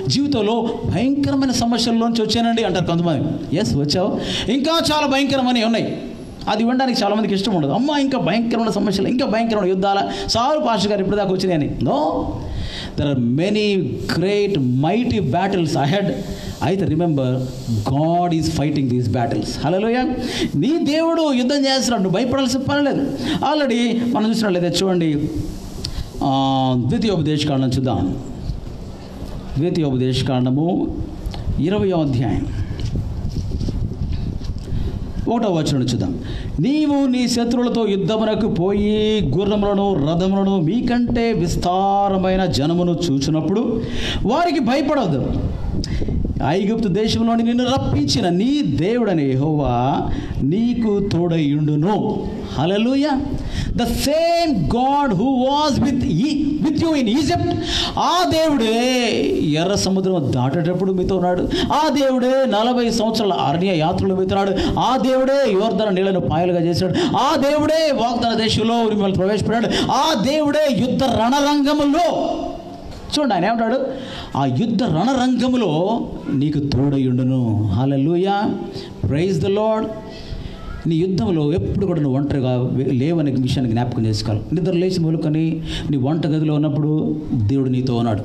జీవితంలో భయంకరమైన సమస్యల్లోంచి వచ్చానండి అంటారు కొంతమంది. ఎస్ వచ్చావు. ఇంకా చాలా భయంకరమైనవి ఉన్నాయి. అది వినడానికి చాలా మందికి ఇష్టం ఉండదు. అమ్మ ఇంకా భయంకరమైన సమస్యలు ఇంకా భయంకరమైన యుద్ధాల సారు పాస్టర్ గారు ఇప్పుడు దాకా వచ్చినాయని no. There are many great mighty battles ahead అయితే remember God is fighting these battles hallelujah నీ దేవుడు యుద్ధం చేస్తున్నాడు నువ్వు భయపడాల్సిన పని లేదు. ఆల్రెడీ మనం చూసినట్లయితే చూడండి ద్వితీయోపదేశకాండం చూద్దాం.
ద్వితీయోపదేశకాండము ఇరవయో అధ్యాయం. ఒకటో వచనం చూద్దాం. నీవు నీ శత్రువులతో యుద్ధమునకు పోయి గుర్రములను రథములను మీకంటే విస్తారమైన జనమును చూచినప్పుడు వారికి భయపడవద్దు. ఐగుప్తు దేశంలోని నిన్ను రప్పించిన నీ దేవుడని యహోవా నీకు తోడయుండును. హలలుయ the same God who was with with you in Egypt ఆ దేవుడే ఎర్ర సముద్రం దాటేటప్పుడు మీతో ఉన్నాడు. ఆ దేవుడే నలభై సంవత్సరాల అరణ్య యాత్రలు మీతున్నాడు ఆ దేవుడే యువర్ధన నీళ్ళను పాయలుగా చేశాడు. ఆ దేవుడే వాగ్దాన దేశంలో మిమ్మల్ని ప్రవేశపెట్టాడు. ఆ దేవుడే యుద్ధ రణరంగంలో చూడండి ఆయన ఏమంటాడు? ఆ యుద్ధ రణరంగములో నీకు తోడయుండును. హలలుయా ప్రైజ్ ద లార్డ్ నీ యుద్ధంలో ఎప్పుడు కూడా నువ్వు ఒంటరిగా లేవని విషయాన్ని జ్ఞాపకం చేసుకోవాలి. నిద్ర లేచి మొలుకొని నీ వంట గదిలో ఉన్నప్పుడు దేవుడు నీతో ఉన్నాడు.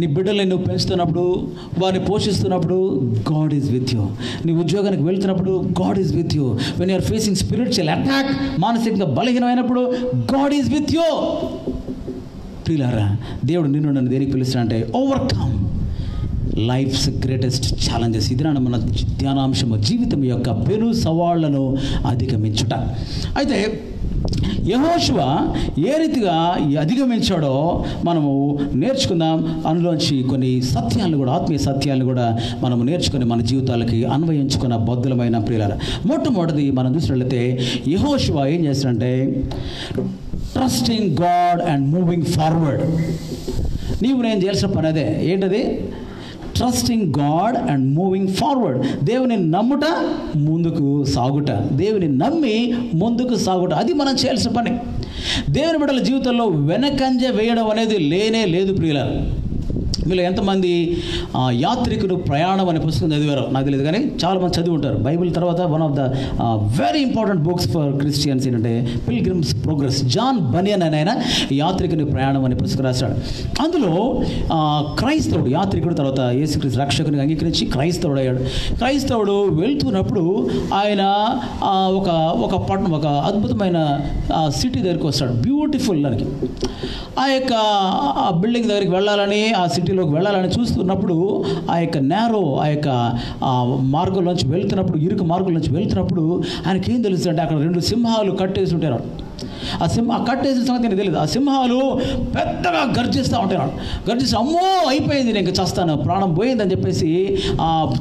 నీ బిడ్డల్ని నువ్వు పెంచుతున్నప్పుడు వారిని పోషిస్తున్నప్పుడు గాడ్ ఈజ్ విత్ యూ నీ ఉద్యోగానికి వెళ్తున్నప్పుడు God is with you when you're facing spiritual attack మానసికంగా బలహీనమైనప్పుడు గాడ్ ఈజ్ విత్ యూ ప్రియులారా దేవుడు నిన్ను నన్ను దేనికి పిలుస్తాడంటే ఓవర్కమ్ లైఫ్స్ గ్రేటెస్ట్ ఛాలెంజెస్ ఇది నాన్న మన ధ్యానాంశము. జీవితం యొక్క పెను సవాళ్ళను అధిగమించుట. అయితే యహోశివ ఏ రీతిగా అధిగమించాడో మనము నేర్చుకుందాం. అందులోంచి కొన్ని సత్యాలను కూడా ఆత్మీయ సత్యాలను కూడా మనము నేర్చుకొని మన జీవితాలకి అన్వయించుకున్న బద్దులమైన ప్రియుల మొట్టమొదటిది మనం చూసినట్లయితే యహోశివ ఏం చేస్తాడంటే trusting God and moving forward నీవు నేను చేసిన పని అదే ఏంటది trusting God and moving forward దేవుని నమ్ముట ముందుకు సాగుట దేవుని నమ్మి ముందుకు సాగుట అది మనం చేయాల్సిన పని దేవుని బిడ్డల జీవితంలో వెనకంజ వేయడం అనేది లేనే లేదు ప్రియుల వీళ్ళు ఎంతమంది యాత్రికుడు ప్రయాణం అనే పుస్తకం చదివారు నాకు తెలియదు కానీ చాలామంది చదివి ఉంటారు బైబిల్ తర్వాత one of the very important books for Christians ఏంటంటే పిల్గ్రిమ్స్ ప్రోగ్రెస్ జాన్ బనియన్ అని ఆయన యాత్రికుని ప్రయాణం అనే పుస్తకం రాశాడు. అందులో క్రైస్తవుడు యాత్రికుడు తర్వాత యేసుక్రీస్తు రక్షకుని అంగీకరించి క్రైస్తవుడు అయ్యాడు క్రైస్తవుడు వెళ్తున్నప్పుడు ఆయన ఒక ఒక పట్టణం ఒక అద్భుతమైన సిటీ దగ్గరికి వస్తాడు. బ్యూటిఫుల్ దానికి. ఆ యొక్క బిల్డింగ్ దగ్గరికి వెళ్ళాలని ఆ సిటీ సిటీలోకి వెళ్ళాలని చూస్తున్నప్పుడు ఆ యొక్క నేరో ఆ యొక్క మార్గంలోంచి వెళ్తున్నప్పుడు ఇరుకు మార్గంలోంచి వెళ్తున్నప్పుడు ఆయనకి ఏం తెలుస్తుంది అక్కడ రెండు సింహాలు కట్టేసి ఉంటారు ఆ సింహ కట్టేసిన సంగతి నేను తెలియదు ఆ సింహాలు పెద్దగా గర్జిస్తూ ఉంటాయి గర్జిస్తూ అమ్మో అయిపోయింది నేను ఇంక చేస్తాను ప్రాణం పోయిందని చెప్పేసి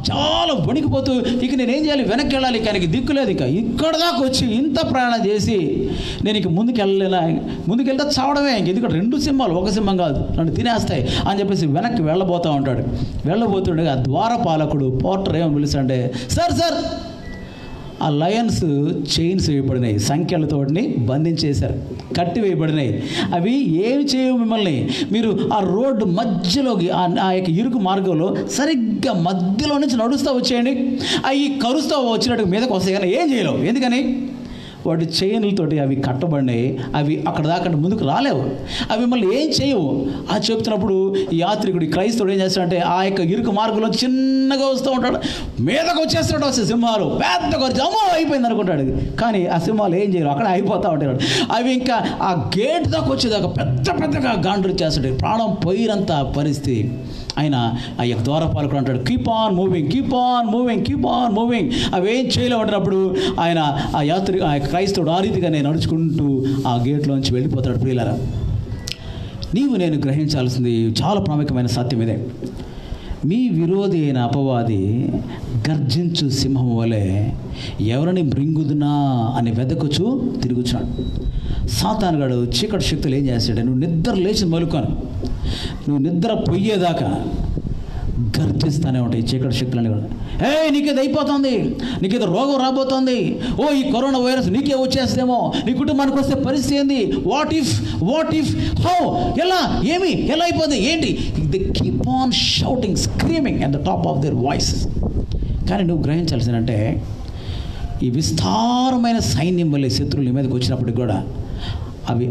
చాలా వణికిపోతూ ఇక నేను ఏం చేయాలి? వెనక్కి వెళ్ళాలి ఇక ఆయనకి దిక్కు లేదు ఇక. ఇక్కడ దాకా వచ్చి ఇంత ప్రయాణం చేసి నేను ఇక ముందుకు వెళ్ళలేనా? ముందుకు వెళ్తే చావడమే ఇంక. ఎందుకంటే రెండు సింహాలు ఒక సింహం కాదు నన్ను తినేస్తాయి అని చెప్పేసి వెనక్కి వెళ్ళబోతూ ఉంటాడు. వెళ్ళబోతుండగా ద్వారపాలకుడు పోర్టర్ ఏమని పిలుస్తాడంటే సార్ సార్ ఆ లయన్స్ చైన్స్ వేయబడినాయి సంఖ్యలతోటిని బంధించేశారు కట్టి వేయబడినాయి అవి ఏమి చేయవు మిమ్మల్ని? మీరు ఆ రోడ్డు మధ్యలోకి ఆ ఆ యొక్క ఇరుకు మార్గంలో సరిగ్గా మధ్యలో నుంచి నడుస్తూ వచ్చేయండి. అవి కరుస్తూ వచ్చినట్టు మీదకి వస్తాయి కానీ ఏం చేయలేవు. ఎందుకని? వాటి చైన్లతోటి అవి కట్టబడినాయి అవి అక్కడ దాకా ముందుకు రాలేవు. అవి మళ్ళీ ఏం చేయవు? ఆ చెప్తున్నప్పుడు ఈ యాత్రికుడు క్రైస్తవుడు ఏం చేస్తాడంటే ఆ యొక్క ఇరుకు మార్గంలో చిన్నగా వస్తూ ఉంటాడు. మీదకు వచ్చేస్తాడు వస్తే సింహాలు. పెద్దగా వచ్చి అమ్మో అయిపోయింది అనుకుంటాడు కానీ ఆ సింహాలు ఏం చేయరు అక్కడ అయిపోతూ ఉంటాడు అవి ఇంకా ఆ గేట్ దాకా వచ్చేదాకా పెద్ద పెద్దగా గాండ్రు చేస్తాడు. ప్రాణం పోయినంత పరిస్థితి. ఆయన ఆ యొక్క ద్వారపాలకుడు అంటాడు keep on moving keep on moving keep on moving అవి ఏం చేయలేమంటున్నప్పుడు ఆయన ఆ యాత్రి ఆ యొక్క క్రైస్తవుడు ఆ రీతిగానే నడుచుకుంటూ ఆ గేట్లోంచి వెళ్ళిపోతాడు ప్రియులరా. నీవు నేను గ్రహించాల్సింది చాలా ప్రాముఖ్యమైన సత్యం ఇదే. మీ విరోధి అయిన అపవాది గర్జించు సింహం వలె ఎవరిని మృంగుదునా అని వెదకొచ్చు తిరుగుచున్నాడు. సాతానుగాడు చీకటి శక్తులు ఏం చేస్తాడు? నువ్వు నిద్ర లేచి మలుకొని. నువ్వు నిద్ర పొయ్యేదాకా గర్జిస్తూనే ఉంటాయి చీకటి శక్తులని కూడా. ఏ నీకేది అయిపోతుంది నీకేదో రోగం రాబోతోంది. ఓ ఈ కరోనా వైరస్ నీకే వచ్చేస్తేమో నీ కుటుంబానికి వస్తే పరిస్థితి ఏంది? What if what if how ఎలా ఏమి ఎలా అయిపోతుంది ఏంటి? The keep on shouting screaming at the top of their voice కానీ నువ్వు గ్రహించాల్సిందంటే ఈ విస్తారమైన సైన్యం వల్ల శత్రువులు మీదకి వచ్చినప్పటికి కూడా అవి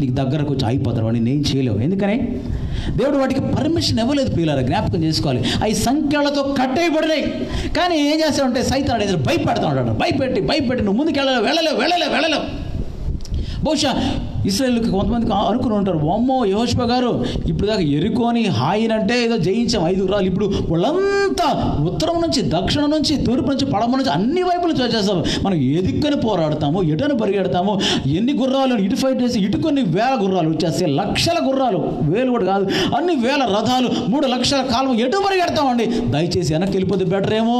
నీకు దగ్గరకు వచ్చి అయిపోతారు వాడిని నేను చేయలేవు. ఎందుకని? దేవుడు వాటికి పర్మిషన్ ఇవ్వలేదు పిల్లలు జ్ఞాపకం చేసుకోవాలి. అవి సంఖ్యలతో కట్టేయబడినాయి. కానీ ఏం చేస్తాడంటే సైతాడు ఎదురు భయపెడతా ఉంటాడు భయపెట్టి భయపెట్టి నువ్వు ముందుకు వెళ్ళలేవు వెళ్ళలేవు వెళ్ళలేవు వెళ్ళలేవు. బహుశా ఇస్రాయల్కి కొంతమందికి అనుకుని ఉంటారు. అమ్మో యహోష్ప గారు ఇప్పుడు దాకా ఎరుకోని హాయినంటే ఏదో జయించాం. ఐదు రాళ్ళు. ఇప్పుడు వాళ్ళంతా ఉత్తరం నుంచి దక్షిణం నుంచి తూర్పు నుంచి పడమ నుంచి అన్ని వైపులు చూసేస్తాం మనం ఎదుక్కని పోరాడతాము ఎటను పరిగెడతాము? ఎన్ని గుర్రాలు ఇటు ఫైట్ చేసి ఇటు కొన్ని వేల గుర్రాలు వచ్చేస్తే లక్షల గుర్రాలు. వేలు కూడా కాదు. అన్ని వేల రథాలు మూడు లక్షల కాలం ఎటు పరిగెడతామండి? దయచేసి వెనక్కి వెళ్ళిపోతే బెటర్ ఏమో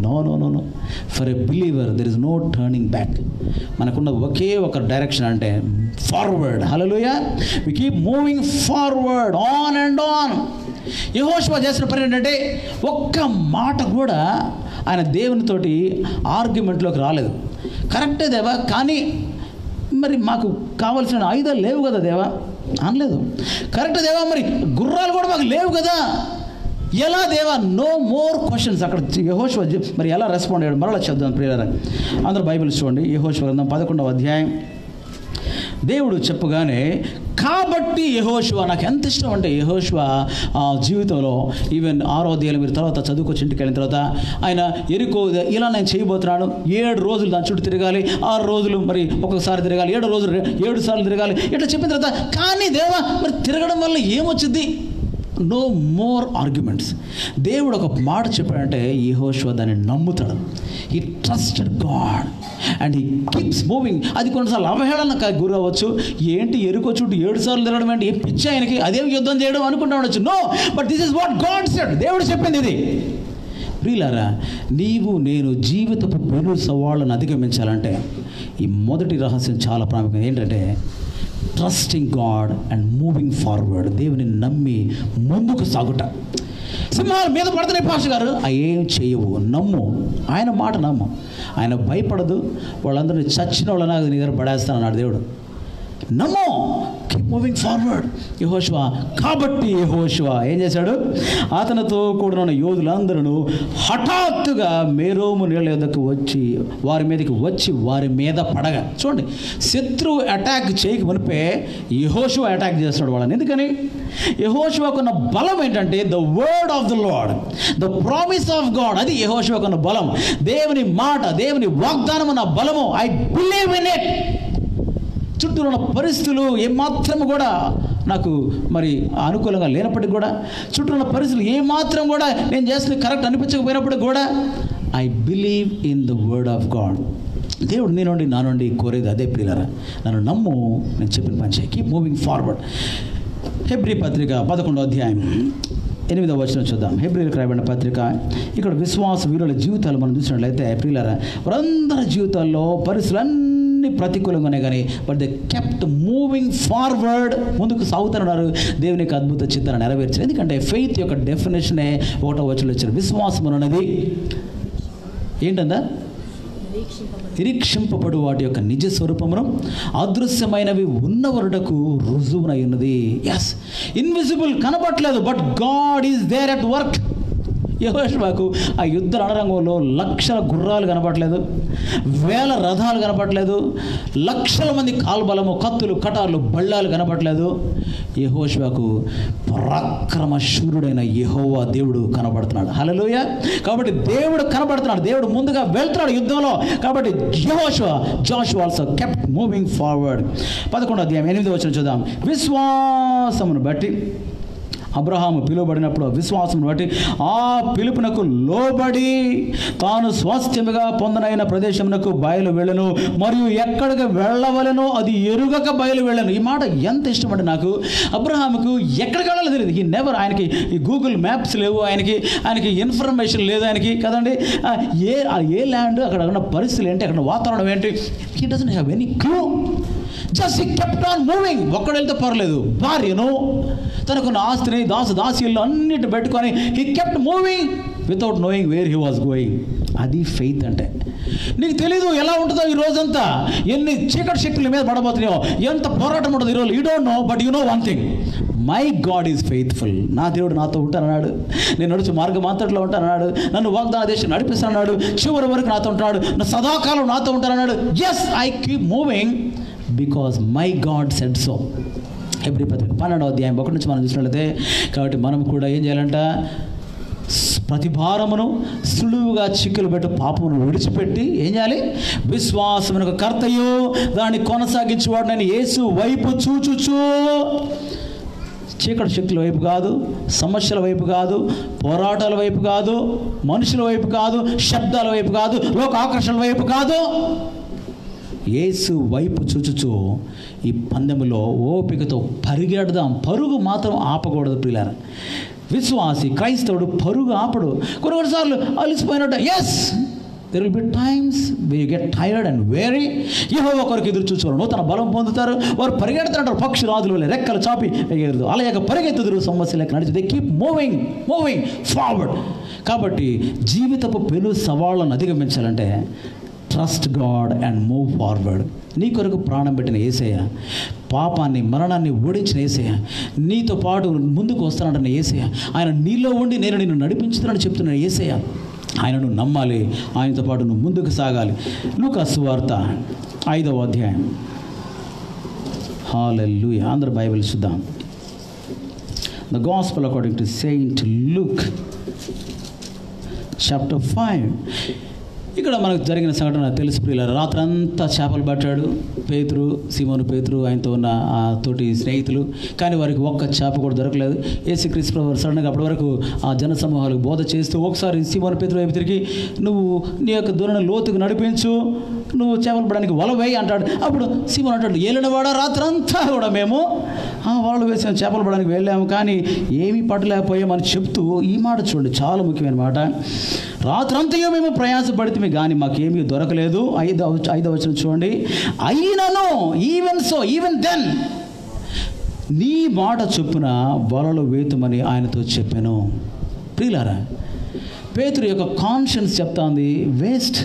no no no no for a believer there is no turning back మనకున్న ఒకే ఒక డైరెక్షన్ అంటే ఫార్వర్డ్ హలోయ we keep moving forward on and on యహోష్వా చేసిన పని ఏంటంటే ఒక్క మాట కూడా ఆయన దేవునితోటి ఆర్గ్యుమెంట్లోకి రాలేదు. కరెక్టే దేవా? కానీ మరి మాకు కావలసిన ఆయుధాలు లేవు కదా దేవా? అనలేదు. కరెక్ట్ దేవా? మరి గుర్రాలు కూడా మాకు లేవు కదా? ఎలా దేవా నో మోర్ క్వశ్చన్స్ అక్కడ యహోశ్వ మరి ఎలా రెస్పాండ్ అయ్యాడు? మరలా చెప్దాం ప్రియులారా. అందరూ బైబిల్ చూడండి. యహోశ్వ గ్రంథం పదకొండవ అధ్యాయం. దేవుడు చెప్పగానే కాబట్టి యహోశివ నాకు ఎంత ఇష్టం అంటే యహోశివ ఆ జీవితంలో ఈవెన్ ఆరోధ్యాలు మీరు తర్వాత చదువుకొచ్చి ఇంటికి వెళ్ళిన తర్వాత ఆయన ఎరుకో ఇలా నేను చేయబోతున్నాను. ఏడు రోజులు దాని చుట్టూ తిరగాలి. ఆరు రోజులు మరి ఒక్కొక్కసారి తిరగాలి. ఏడు రోజులు ఏడు సార్లు తిరగాలి. ఇట్లా చెప్పిన తర్వాత కానీ దేవా మరి తిరగడం వల్ల ఏమొచ్చింది నో మోర్ ఆర్గ్యుమెంట్స్ దేవుడు ఒక మాట చెప్పాడంటే ఈ హోషో దాన్ని నమ్ముతాడు. He trusted God and he keeps moving అది కొన్నిసార్లు అవహేళన గురి అవ్వచ్చు. ఏంటి ఎరుకో చుట్టూ ఏడు సార్లు తిరగడం ఏంటి? పిచ్చి ఆయనకి అదేం యుద్ధం చేయడం అనుకుంటా ఉండొచ్చు. No but this is what God said దేవుడు చెప్పింది ఇది. ప్రియులారా నీవు నేను జీవితపు పెను సవాళ్ళను అధిగమించాలంటే ఈ మొదటి రహస్యం చాలా ప్రాముఖ్యం. ఏంటంటే trusting God and moving forward దేవుని నమ్మి ముందుకు సాగుట. సింహాలు మీద పడుతున్నాయి పాష గారు ఆ ఏం చేయవు నమ్ము. ఆయన మాట నమ్ము. ఆయన భయపడదు. వాళ్ళందరినీ చచ్చిన వాళ్ళని నీ దగ్గర పడేస్తానన్నాడు దేవుడు. నమో కీప్ మూవింగ్ ఫార్వర్డ్ యహోష్వా కాబట్టి యహోశివ ఏం చేశాడు? అతనితో కూడిన యోధులందరూ హఠాత్తుగా మేరోము నీళ్ళ యొద్దకు వచ్చి వారి మీదకి వచ్చి వారి మీద పడగా. చూడండి శత్రువు అటాక్ చేయక మునిపే యహోశివ అటాక్ చేస్తాడు వాళ్ళని. ఎందుకని? యహోశివకున్న బలం ఏంటంటే the word of the Lord the promise of God అది యహోశివకున్న బలం. దేవుని మాట దేవుని వాగ్దానం అన్న బలము. ఐ బిలీవ్ ఇన్ ఇట్ చుట్టూ ఉన్న పరిస్థితులు ఏమాత్రం కూడా నాకు మరి అనుకూలంగా లేనప్పటికీ కూడా చుట్టూ ఉన్న పరిస్థితులు ఏమాత్రం కూడా నేను చేస్తుంది కరెక్ట్ అనిపించకపోయినప్పటికి కూడా I believe in the word of God దేవుడు నీ నుండి నా నుండి కోరేది అదే ప్రియులరా. నన్ను నమ్ము నేను చెప్పిన పని చేయి. కీప్ మూవింగ్ ఫార్వర్డ్ హెబ్రి పత్రిక పదకొండో అధ్యాయం. ఎనిమిదవ వచనం చూద్దాం. హెబ్రిలకు రాయబడిన పత్రిక. ఇక్కడ విశ్వాస వీరుల జీవితాలు మనం చూసినట్లయితే ప్రియులరా వారందరి జీవితాల్లో పరిస్థితులు అన్ని ప్రతికూలంగానే కానీ but they kept moving forward ముందుకు సాగుతున్నారు. దేవుని యొక్క అద్భుత చిత్తాన్ని నెరవేర్చారు. ఎందుకంటే ఫెయిత్ యొక్క డెఫినేషనే ఒకటో వచనం వచ్చారు విశ్వాసం అనేది ఏంటందా? నిరీక్షింపబడు వాటి యొక్క నిజ స్వరూపమును అదృశ్యమైనవి ఉన్నవరుడకు రుజువునై ఉన్నది. ఎస్ ఇన్విజిబుల్ కనపట్లేదు but God is there at work యహోష్వాకు ఆ యుద్ధ రణరంగంలో లక్షల గుర్రాలు కనపడలేదు వేల రథాలు కనపడలేదు లక్షల మంది కాల్బలము కత్తులు కటార్లు బళ్ళాలు కనపడలేదు. యహోష్వాకు పరాక్రమ శూరుడైన యహోవా దేవుడు కనబడుతున్నాడు. హలలోయ కాబట్టి దేవుడు కనబడుతున్నాడు. దేవుడు ముందుగా వెళ్తున్నాడు యుద్ధంలో. కాబట్టి Joshua Joshua also kept moving forward పదకొండు అధ్యాయం ఎనిమిది వచ్చిన చూద్దాం. విశ్వాసమును బట్టి అబ్రహాము పిలువబడినప్పుడు విశ్వాసం బట్టి ఆ పిలుపునకు లోబడి తాను స్వాస్థ్యముగా పొందనైన ప్రదేశమునకు బయలు వెళ్ళను మరియు ఎక్కడికి వెళ్ళవలనో అది ఎరుగక బయలు వెళ్ళను. ఈ మాట ఎంత ఇష్టమంటే నాకు అబ్రహాముకు ఎక్కడికి వెళ్ళాలో తెలియదు ఈ నెవర్ ఆయనకి ఈ గూగుల్ మ్యాప్స్ లేవు ఆయనకి ఆయనకి ఇన్ఫర్మేషన్ లేదు ఆయనకి కదండి? ఏ ఆ ఏ ల్యాండ్ అక్కడ ఉన్న పరిస్థితులు ఏంటి? అక్కడ వాతావరణం ఏంటి? He doesn't have any clue just he kept on moving ఒక్కడు వెళ్తే పర్లేదు. భార్యను తనకున్న ఆస్తిని దాసు దాసీలను అన్నిటి పెట్టుకొని he kept moving without knowing where he was going అది ఫెయిత్ అంటే. నీకు తెలీదు ఎలా ఉంటుందో ఈ రోజంతా. ఎన్ని చీకటి శక్తుల మీద పడబోతున్నాయో ఎంత పోరాటం ఉంటుంది ఈరోజు you don't know but you know one thing my God is faithful నా దేవుడు నాతో ఉంటానన్నాడు. నేను నడుచు మార్గం అంతట్లో ఉంటానన్నాడు. నన్ను వాగ్దాన దేశం నడిపిస్తానన్నాడు. చివరి వరకు నాతో ఉంటున్నాడు నా సదాకాలం నాతో ఉంటానన్నాడు. Yes I keep moving because my God said so every పత్రిక పన్నెండవ అధ్యాయం ఒకటి నుంచి మనం చూసినట్లయితే కాబట్టి మనం కూడా ఏం చేయాలంట? ప్రతి భారమును సులువుగా చిక్కులు పెట్టి పాపమును విడిచిపెట్టి ఏం చేయాలి? విశ్వాసమునకు కర్తయు దాన్ని కొనసాగించేవాడు నేను యేసు వైపు చూచుచూ. చీకటి శక్తుల వైపు కాదు సమస్యల వైపు కాదు పోరాటాల వైపు కాదు మనుషుల వైపు కాదు శబ్దాల వైపు కాదు లోక ఆకర్షణల వైపు కాదు. యేసు వైపు చూచుచు ఈ పందెములో ఓపికతో పరిగెడదాం. పరుగు మాత్రం ఆపకూడదు పిల్లల విశ్వాసి క్రైస్తవుడు పరుగు ఆపడు. కొన్ని కొన్నిసార్లు అలసిపోయినట్టు yes there will be times we get tired and weary ఏహో ఒకరికి ఎదురు చూసేవారు నూతన బలం పొందుతారు. వారు పరిగెడుతుంటారు పక్షి రాజులు రెక్కలు చాపి ఎగరదు. అలాగే పరిగెత్తుదురు సమస్య లేక నడిచి they keep moving moving forward కాబట్టి జీవితపు పెను సవాళ్ళను అధిగమించాలంటే trust God and move forward నీ కొరకు ప్రాణం పెట్టిన ఏసయ్య పాపాన్ని మరణాన్ని ఓడించిన ఏసయ్య నీతో పాటు ముందుకు వస్తానంటున్న ఏసయ్య ఆయన నీలో ఉండి నేను నిన్ను నడిపించుతానని చెప్తున్న ఏసయ్య ఆయనను నమ్మాలి ఆయనతో పాటు నువ్వు ముందుకు సాగాలి. లూకాసు వార్త ఐదవ అధ్యాయం. హాలెల్లు ఆంధ్ర బైబిల్ చూద్దాం. The gospel according to saint Luke chapter five ఇక్కడ మనకు జరిగిన సంఘటన తెలుసు ప్రియుల రాత్రంతా చేపలు పట్టాడు పేతురు సీమోను పేతురు ఆయనతో ఉన్న ఆ తోటి స్నేహితులు. కానీ వారికి ఒక్క చేప కూడా దొరకలేదు. ఏసీ క్రీస్తు ప్రభు సడన్గా అప్పటి వరకు ఆ జన సమూహాలకు బోధ చేస్తూ ఒకసారి సీమోను పేతురు వైపు తిరిగి నువ్వు నీ యొక్క ధోరణి లోతుకు నడిపించు నువ్వు చేపలు పడడానికి వల వేయి అంటాడు. అప్పుడు సీమోన్ అంటాడు ఏలినవాడ రాత్రంతా కూడా మేము వలలు వాళ్ళు చేపలు పడడానికి వెళ్ళాము. కానీ ఏమీ పట్టలేకపోయామని చెప్తూ ఈ మాట చూడండి చాలా ముఖ్యమైన మాట. రాత్రంతయో మేము ప్రయాసపడితే కానీ మాకేమీ దొరకలేదు. ఐదు ఐదవ వచ్చిన చూడండి. అయినను ఈవెన్ సో ఈవెన్ దెన్ నీ మాట చొప్పున వలలు వేతుమని ఆయనతో చెప్పాను. ప్రియులారా పేతురు యొక్క కాన్షియన్స్ చెప్తాంది వేస్ట్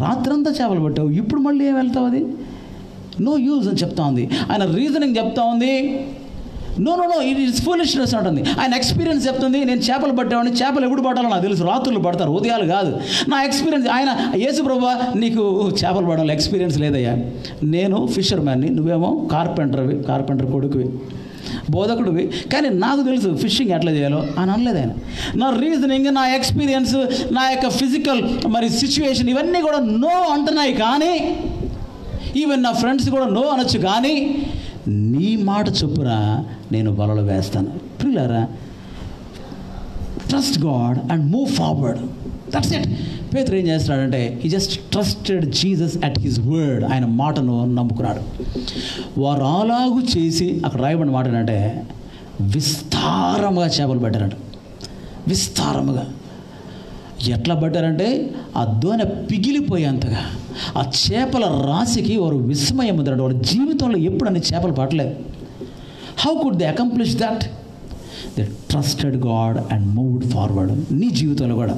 రాత్రంతా చేపలు పట్టావు. ఇప్పుడు మళ్ళీ ఏం వెళ్తావు అది? నో యూజ్ అని చెప్తా ఉంది. ఆయన రీజనింగ్ చెప్తా ఉంది. No no no it is foolishness ఉంటుంది ఆయన ఎక్స్పీరియన్స్ చెప్తుంది. నేను చేపలు పట్టేవాడిని. చేపలు ఎప్పుడు పట్టాలో నాకు తెలుసు. రాత్రులు పడతారు. ఉదయాలు కాదు. నా ఎక్స్పీరియన్స్ ఆయన యేసు ప్రభా నీకు చేపలు పడాలి. ఎక్స్పీరియన్స్ లేదయ్యా. నేను ఫిషర్ మ్యాన్ని నువ్వేమో కార్పెంటర్వి కార్పెంటర్ కొడుకువి. బోధకుడివి. కానీ నాకు తెలుసు ఫిషింగ్ ఎట్లా చేయాలో అని అనలేదు ఆయన. నా రీజనింగ్ నా ఎక్స్పీరియన్స్ నా యొక్క ఫిజికల్ మరి సిచ్యువేషన్ ఇవన్నీ కూడా నో అంటున్నాయి కానీ ఈవెన్ నా ఫ్రెండ్స్ కూడా నో అనొచ్చు కానీ నీ మాట చొప్పున నేను బలలు వేస్తాను. ప్రియులారా trust God and move forward that's it పేతురు ఏం చేస్తున్నాడంటే he just trusted Jesus at his word ఆయన మాటను నమ్ముకున్నాడు. వారు అలాగూ చేసి అక్కడ రాయబడిన మాట ఏంటంటే విస్తారముగా చేపలు పట్టారంట. విస్తారముగా. ఎట్లా పట్టారంటే ఆ దోనె పిగిలిపోయేంతగా. ఆ చేపల రాశికి వారు విస్మయం ఉందంటే వారి జీవితంలో ఎప్పుడు అన్ని చేపలు పట్టలేదు. How could they accomplish that they trusted God and moved forward నీ జీవితంలో కూడా.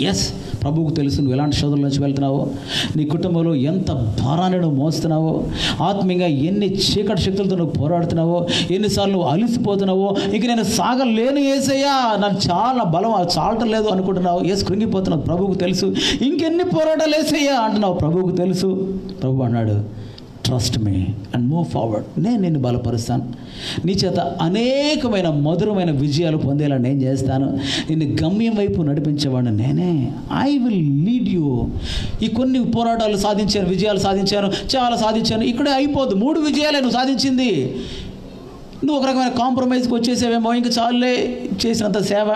ఎస్ ప్రభువుకు తెలుసు నువ్వు ఎలాంటి శోధనల నుంచి వెళ్తున్నావో? నీ కుటుంబంలో ఎంత భారాన్ని నువ్వు మోస్తున్నావో? ఆత్మీయంగా ఎన్ని చీకటి శక్తులతో నువ్వు పోరాడుతున్నావో? ఎన్నిసార్లు నువ్వు అలిసిపోతున్నావో? ఇక నేను సాగలేను ఏసయ్యా. నాకు చాలా బలం చాలటం లేదు అనుకుంటున్నావు. ఏసు కృంగిపోతున్నావు. ప్రభువుకు తెలుసు. ఇంకెన్ని పోరాటాలు వేసయ్యా అంటున్నావు. ప్రభువుకు తెలుసు. ప్రభు అన్నాడు. Trust me and move forward నేను నిన్ను బలపరుస్తాను. నీ చేత అనేకమైన మధురమైన విజయాలు పొందేలా నేను చేస్తాను. నిన్ను గమ్యం వైపు నడిపించేవాడిని నేనే. ఐ విల్ లీడ్ యూ ఈ కొన్ని పోరాటాలు సాధించాను విజయాలు సాధించాను చాలా సాధించాను. ఇక్కడే అయిపోదు. మూడు విజయాలే నువ్వు సాధించింది. నువ్వు ఒక రకమైన కాంప్రమైజ్కి వచ్చేసేవేమో. ఇంకా చాలులే చేసినంత సేవ.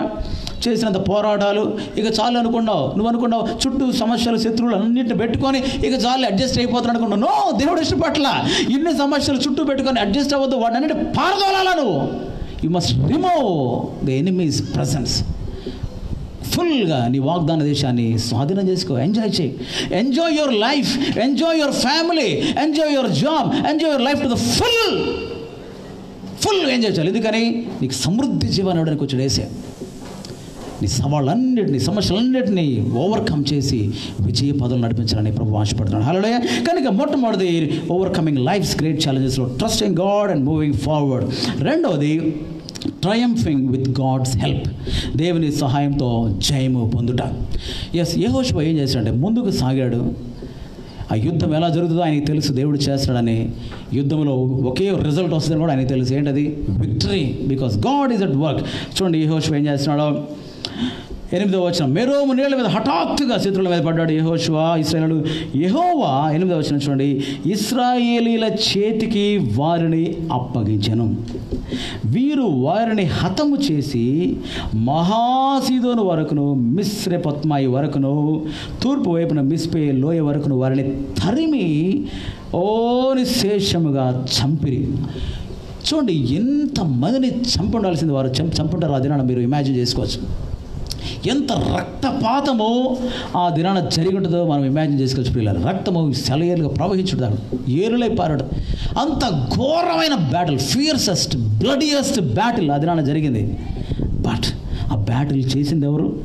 చేసినంత పోరాటాలు ఇక చాలు అనుకున్నావు నువ్వు అనుకున్నావు చుట్టూ సమస్యలు శత్రువులు అన్నింటిని పెట్టుకొని ఇక చాలు అడ్జస్ట్ అయిపోతాను అనుకున్నావు. నో దేవుడు ఇష్టపట్ల ఇన్ని సమస్యలు చుట్టూ పెట్టుకొని అడ్జస్ట్ అవ్వద్దు వాడిని అన్నిటి పారదోలాలా నువ్వు? You must remove the enemy's presence ఫుల్గా నీ వాగ్దాన దేశాన్ని స్వాధీనం చేసుకో ఎంజాయ్ చేయి. Enjoy your life enjoy your family enjoy your job enjoy your life to the full full enjoy చేయాలి. ఎందుకని? నీకు సమృద్ధి జీవనం ఇవ్వడానికి వచ్చాడు వేసే నీ సవాళ్ళన్నిటిని సమస్యలన్నిటినీ ఓవర్కమ్ చేసి విజయ పదవులు నడిపించాలని ప్రభు ఆశపడుతున్నాడు. హలోయ కనుక మొట్టమొదటి overcoming life's great ఛాలెంజెస్లో trusting God and moving forward రెండవది ట్రయంఫింగ్ విత్ గాడ్స్ హెల్ప్ దేవుని సహాయంతో జయము పొందుట. ఎస్ యహోషువ ఏం చేశాడంటే ముందుకు సాగాడు. ఆ యుద్ధం ఎలా జరుగుతుందో ఆయనకి తెలుసు దేవుడు చేస్తాడని. యుద్ధంలో ఒకే రిజల్ట్ వస్తుందని కూడా ఆయనకి తెలుసు. ఏంటది? Victory because God is at work చూడండి యహోషువ ఏం చేస్తున్నాడో. ఎనిమిదో వచనం. మెరోము నీళ్ళ మీద హఠాత్తుగా శత్రువుల మీద పడ్డాడు యెహోషువ ఇస్రాయేలు యెహోవా ఎనిమిదో వచనం చూడండి. ఇస్రాయేలీల చేతికి వారిని అప్పగించను. వీరు వారిని హతము చేసి మహాసీదోను వరకును మిశ్రే పద్మాయి వరకును తూర్పు వైపున మిస్పే లోయ వరకును వారిని తరిమి ఓని శేషముగా చంపిరి. చూడండి ఎంత మందిని వారు. చంపి చంపుంటారు ఆ దినాన మీరు. ఇమాజిన్ చేసుకోవచ్చు. ఎంత రక్తపాతము ఆ దినాన జరిగి మనం ఇమాజిన్ చేసుకోవచ్చు పిల్లలు రక్తము సెలయేలుగా ప్రవహించుడు ఏరులై పారాడు. అంత ఘోరమైన బ్యాటిల్ ఫియర్సెస్ట్ బ్లడియస్ట్ బ్యాటిల్ ఆ దినాన జరిగింది. బట్ ఆ బ్యాటిల్ చేసింది ఎవరు?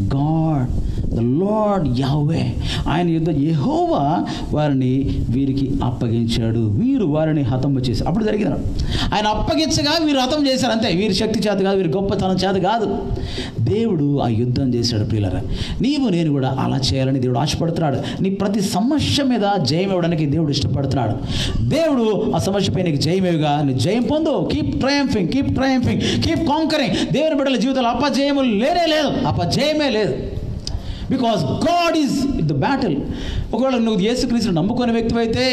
గాడ్ ద లార్డ్ యావే ఆయన యుద్ధ యహోవా వారిని వీరికి అప్పగించాడు. వీరు వారిని హతము చేసి అప్పుడు జరిగిన ఆయన అప్పగించగా వీరు హతం చేశారు. అంతే. వీరి శక్తి చేత కాదు వీరి గొప్పతనం చేత కాదు. దేవుడు ఆ యుద్ధం చేశాడు ప్రియులరా. నీవు నేను కూడా అలా చేయాలని దేవుడు ఆశపడుతున్నాడు. నీ ప్రతి సమస్య మీద జయం ఇవ్వడానికి దేవుడు ఇష్టపడుతున్నాడు. దేవుడు ఆ సమస్యపై నీకు జయమేవిగా నువ్వు జయం పొందు. Keep triumphing keep triumphing keep conquering దేవుని బిడ్డల జీవితంలో అపజయము లేనే లేదు. అపజయమే లేదు. Because God is the battle ఒకవేళ నువ్వు యేసుక్రీస్తుని నమ్ముకునే వ్యక్తి అయితే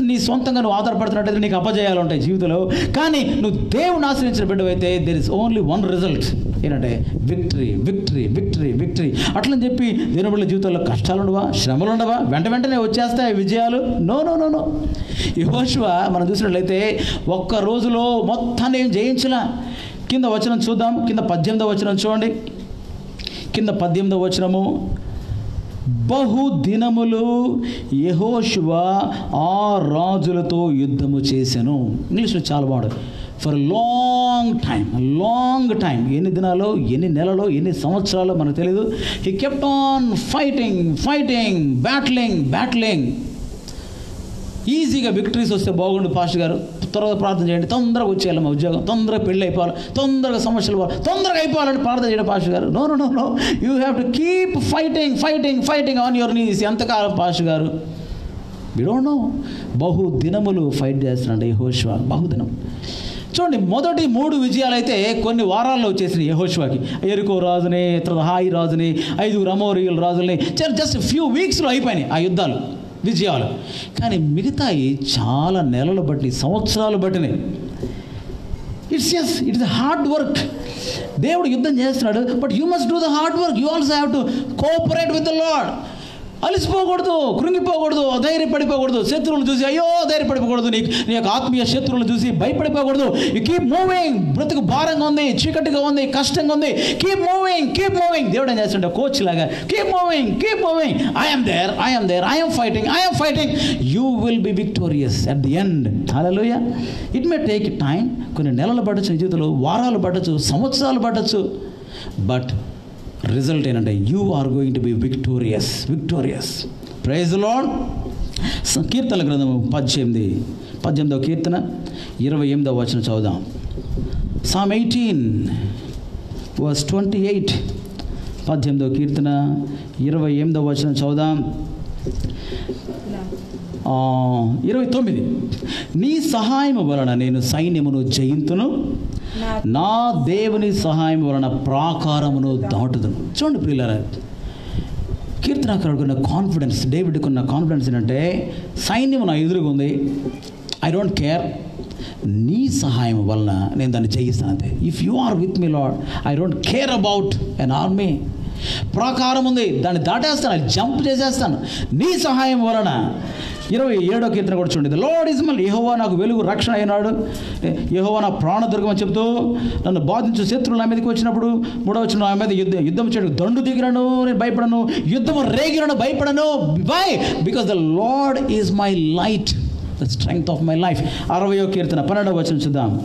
నీ సొంతంగా నువ్వు ఆధారపడుతున్నట్టయితే నీకు అపజయాలు ఉంటాయి జీవితంలో. కానీ నువ్వు దేవుని ఆశ్రయించిన బిడ్డవైతే there is only one result ఏంటంటే విక్టరీ విక్టరీ విక్టరీ విక్టరీ అట్లని చెప్పి దేవుని జీవితంలో కష్టాలు ఉండవా శ్రమలు ఉండవా వెంట వెంటనే వచ్చేస్తాయి విజయాలు? నో నో నో నో ఈ మనం చూసినట్లయితే ఒక్క రోజులో మొత్తాన్ని ఏం జయించలా? కింద వచనం చూద్దాం. కింద పద్దెనిమిదో వచనం చూడండి. కింద పద్దెనిమిదో వచనము. బహుదినములు యహోశివ ఆ రాజులతో యుద్ధము చేశాను ఇంగ్లీష్లో చాలా బాగుంది for long time long time ఎన్ని దినాలు ఎన్ని నెలలో ఎన్ని సంవత్సరాలు మనకు తెలియదు he kept on fighting fighting battling battling ఈజీగా విక్టరీస్ వస్తే బాగుండు పాస్ట్ గారు. త్వరగా ప్రార్థన చేయండి. తొందరగా వచ్చేయాలి మా ఉద్యోగం. తొందరగా పెళ్ళి అయిపోవాలి. తొందరగా సమస్యలు పోవాలి. తొందరగా అయిపోవాలని ప్రార్థన చేయడం పాష గారు. No no no no you have to keep fighting fighting fighting on your knees ఎంతకాలం పాష గారు? వి డోంట్ నో బహు దినములు ఫైట్ చేస్తున్నాడు యహోష్వా. బహుదినం. చూడండి మొదటి మూడు విజయాలు అయితే కొన్ని వారాల్లో వచ్చేసినాయి యహోష్వాకి. ఎరుకో రాజుని హాయి రాజుని ఐదుగురు అమోరియల్ రాజుల్ని. జస్ట్ ఫ్యూ వీక్స్లో అయిపోయినాయి ఆ యుద్ధాలు. విజయాలు. కానీ మిగతాయి చాలా నెలలు బట్టి సంవత్సరాలు బట్టినాయి it's yes it's hard work దేవుడు యుద్ధం చేస్తున్నాడు but you must do the hard work you also have to cooperate with the Lord అలసిపోకూడదు కృంగిపోకూడదు ధైర్యపడిపోకూడదు శత్రువులు చూసి అయ్యో ధైర్యపడిపోకూడదు నీకు నీ యొక్క ఆత్మీయ శత్రువులు చూసి భయపడిపోకూడదు. యూ కీప్ మూవింగ్ బ్రతుకు భారంగా ఉంది చీకటిగా ఉంది కష్టంగా ఉంది. కీప్ మూవింగ్ కీప్ మూవింగ్ దేవుడు ఏం చేస్తుంటే కోచ్ లాగా keep moving keep moving I'm there I'm there I'm fighting I'm fighting you will be victorious at the end హలోయ ఇట్ మే టేక్ టైం కొన్ని నెలలు పడచ్చు జీవితంలో వారాలు పడచ్చు సంవత్సరాలు పడచ్చు బట్ రిజల్ట్ ఏంటంటే you are going to be victorious victorious praise Lord కీర్తన గ్రంథము పద్దెనిమిది పద్దెనిమిదవ కీర్తన ఇరవై ఎనిమిదవ వచనం చదువుదాం. Psalm eighteen verse twenty eight పద్దెనిమిదవ కీర్తన ఇరవై ఎనిమిదవ వచనం చదువుదాం. ఇరవై తొమ్మిది. నీ సహాయము వలన నేను సైన్యమును జయింతును. నా దేవుని సహాయం వలన ప్రాకారమును దాటుదును. చూడండి ప్రియులారా కీర్తనాకారుడుకున్న కాన్ఫిడెన్స్ డేవిడ్కున్న కాన్ఫిడెన్స్ ఏంటంటే సైన్యం నా ఎదురుగా ఉంది. ఐ డోంట్ కేర్ నీ సహాయం వలన నేను దాన్ని జయిస్తాను అంతే. If you are with me Lord I don't care about an army ప్రాకారం ఉంది. దాన్ని దాటేస్తాను జంప్ చేసేస్తాను. నీ సహాయం వలన. ఇరవై ఏడో కీర్తన కూడా చూడండి. లార్డ్ ఇస్ మళ్ళీ యహోవా నాకు వెలుగు రక్షణ అయినాడు. యహోవా నా ప్రాణదుర్గం అని చెప్తూ నన్ను బాధించు శత్రువులు నా మీదకి వచ్చినప్పుడు మూడో వచ్చిన నా మీద యుద్ధం యుద్ధం చేయడం. దండు దిగిరను నేను భయపడను. యుద్ధం రేగిరను భయపడను. By because the Lord is my light the strength of my life అరవయో కీర్తన పన్నెండవ వచ్చిన చూద్దాం.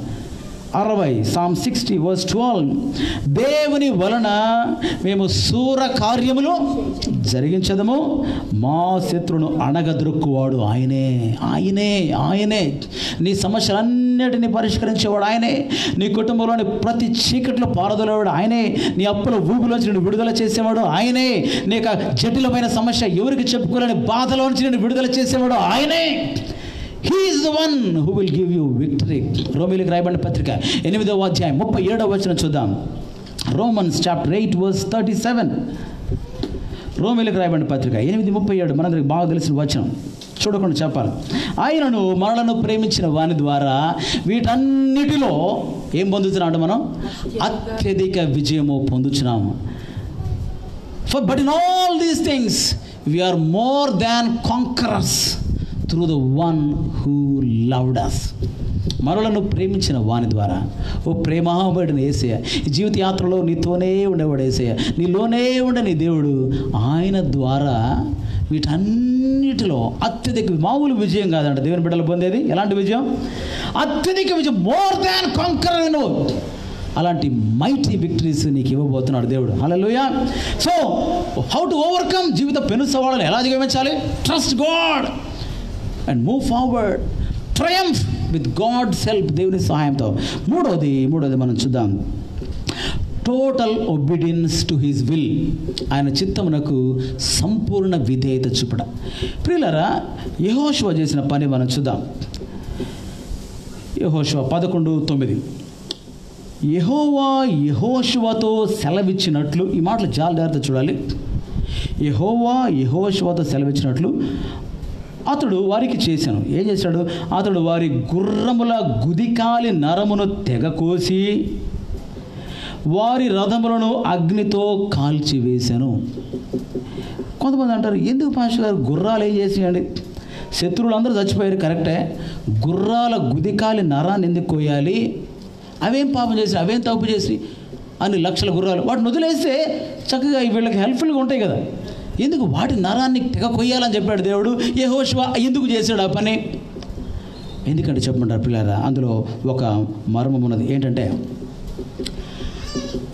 అరవై సామ్ సిక్స్టీ వర్స్ ట్వెల్వ్ దేవుని వలన మేము సూర కార్యములు జరిగించదము. మా శత్రును అణగదొరుక్కువాడు ఆయనే ఆయనే ఆయనే. నీ సమస్యలన్నిటినీ పరిష్కరించేవాడు ఆయనే. నీ కుటుంబంలోని ప్రతి చీకట్లో పారదలేవాడు ఆయనే. నీ అప్పుల ఊబిలోంచి నేను విడుదల చేసేవాడు ఆయనే. నీ యొక్క జటిలమైన సమస్య ఎవరికి చెప్పుకోలేని బాధలోంచి నేను విడుదల చేసేవాడు ఆయనే. He's the one who will give you victory రోమిలకు రాయబడిన పత్రిక ఎనిమిదవ అధ్యాయం ముప్పై ఏడవ వచ్చిన చూద్దాం. Romans chapter eight verse thirty seven రోమిలకు రాయబడిన పత్రిక ఎనిమిది ముప్పై ఏడు. మనందరికి బాగా తెలిసిన వచనం. చూడకుండా చెప్పాలి. ఆయనను మనలను ప్రేమించిన వాని ద్వారా వీటన్నిటిలో ఏం పొందుతున్నాడు మనం? అత్యధిక విజయము పొందుతున్నాము for but in all these things we're more than conquerors through the one who loved us మరలను ప్రేమించిన వాని ద్వారా ఓ ప్రేమాబడిన ఏసయ జీవిత యాత్రలో నీతోనే ఉండేవాడు ఏసయ నీలోనే ఉండే నీ దేవుడు ఆయన ద్వారా వీటన్నిటిలో అత్యధిక మామూలు విజయం కాదంట. దేవుని బిడ్డలు పొందేది ఎలాంటి విజయం? అత్యధిక విజయం మోర్ దాన్ కాంకర్ అలాంటి మైటీ విక్టరీస్ నీకు ఇవ్వబోతున్నాడు దేవుడు. హల్లెలూయా సో హౌ టు ఓవర్కమ్ జీవిత పెను సవాళ్ళను ఎలా అధిగమించాలి? Trust God and move forward triumph with God self దేవుని సహాయంతో. మూడోది మూడోది మనం చూద్దాం. Total obedience to his will ఆయన చిత్తమునకు సంపూర్ణ విధేయత చూపడ. ప్రియులరా యహోశివ చేసిన పని మనం చూద్దాం. యహోశివ పదకొండు తొమ్మిది. యహోవా యహోశివతో సెలవిచ్చినట్లు ఈ మాటలు చాలా జాగ్రత్త చూడాలి. యహోవా యహోశివతో సెలవిచ్చినట్లు అతడు వారికి చేశాను. ఏం చేశాడు? అతడు వారి గుర్రముల గుదికాలి నరమును తెగకోసి వారి రథములను అగ్నితో కాల్చివేశాను. కొంతమంది అంటారు ఎందుకు పాస్టర్ గారు గుర్రాలు ఏం చేసేయండి? శత్రువులు అందరూ చచ్చిపోయారు కరెక్టే. గుర్రాల గుదికాలి నరాన్ని ఎందుకు కోయాలి? అవేం పాపం చేసి అవేం తప్పు చేసి అన్ని లక్షల గుర్రాలు. వాటిని వదిలేస్తే చక్కగా వీళ్ళకి హెల్ప్ఫుల్గా ఉంటాయి కదా. ఎందుకు వాటి నరాన్ని తెగ కొయ్యాలని చెప్పాడు దేవుడు? ఏ హోష్వా ఎందుకు చేశాడు ఆ పని? ఎందుకంటే చెప్పమంటారు పిల్లరా అందులో ఒక మర్మం ఉన్నది. ఏంటంటే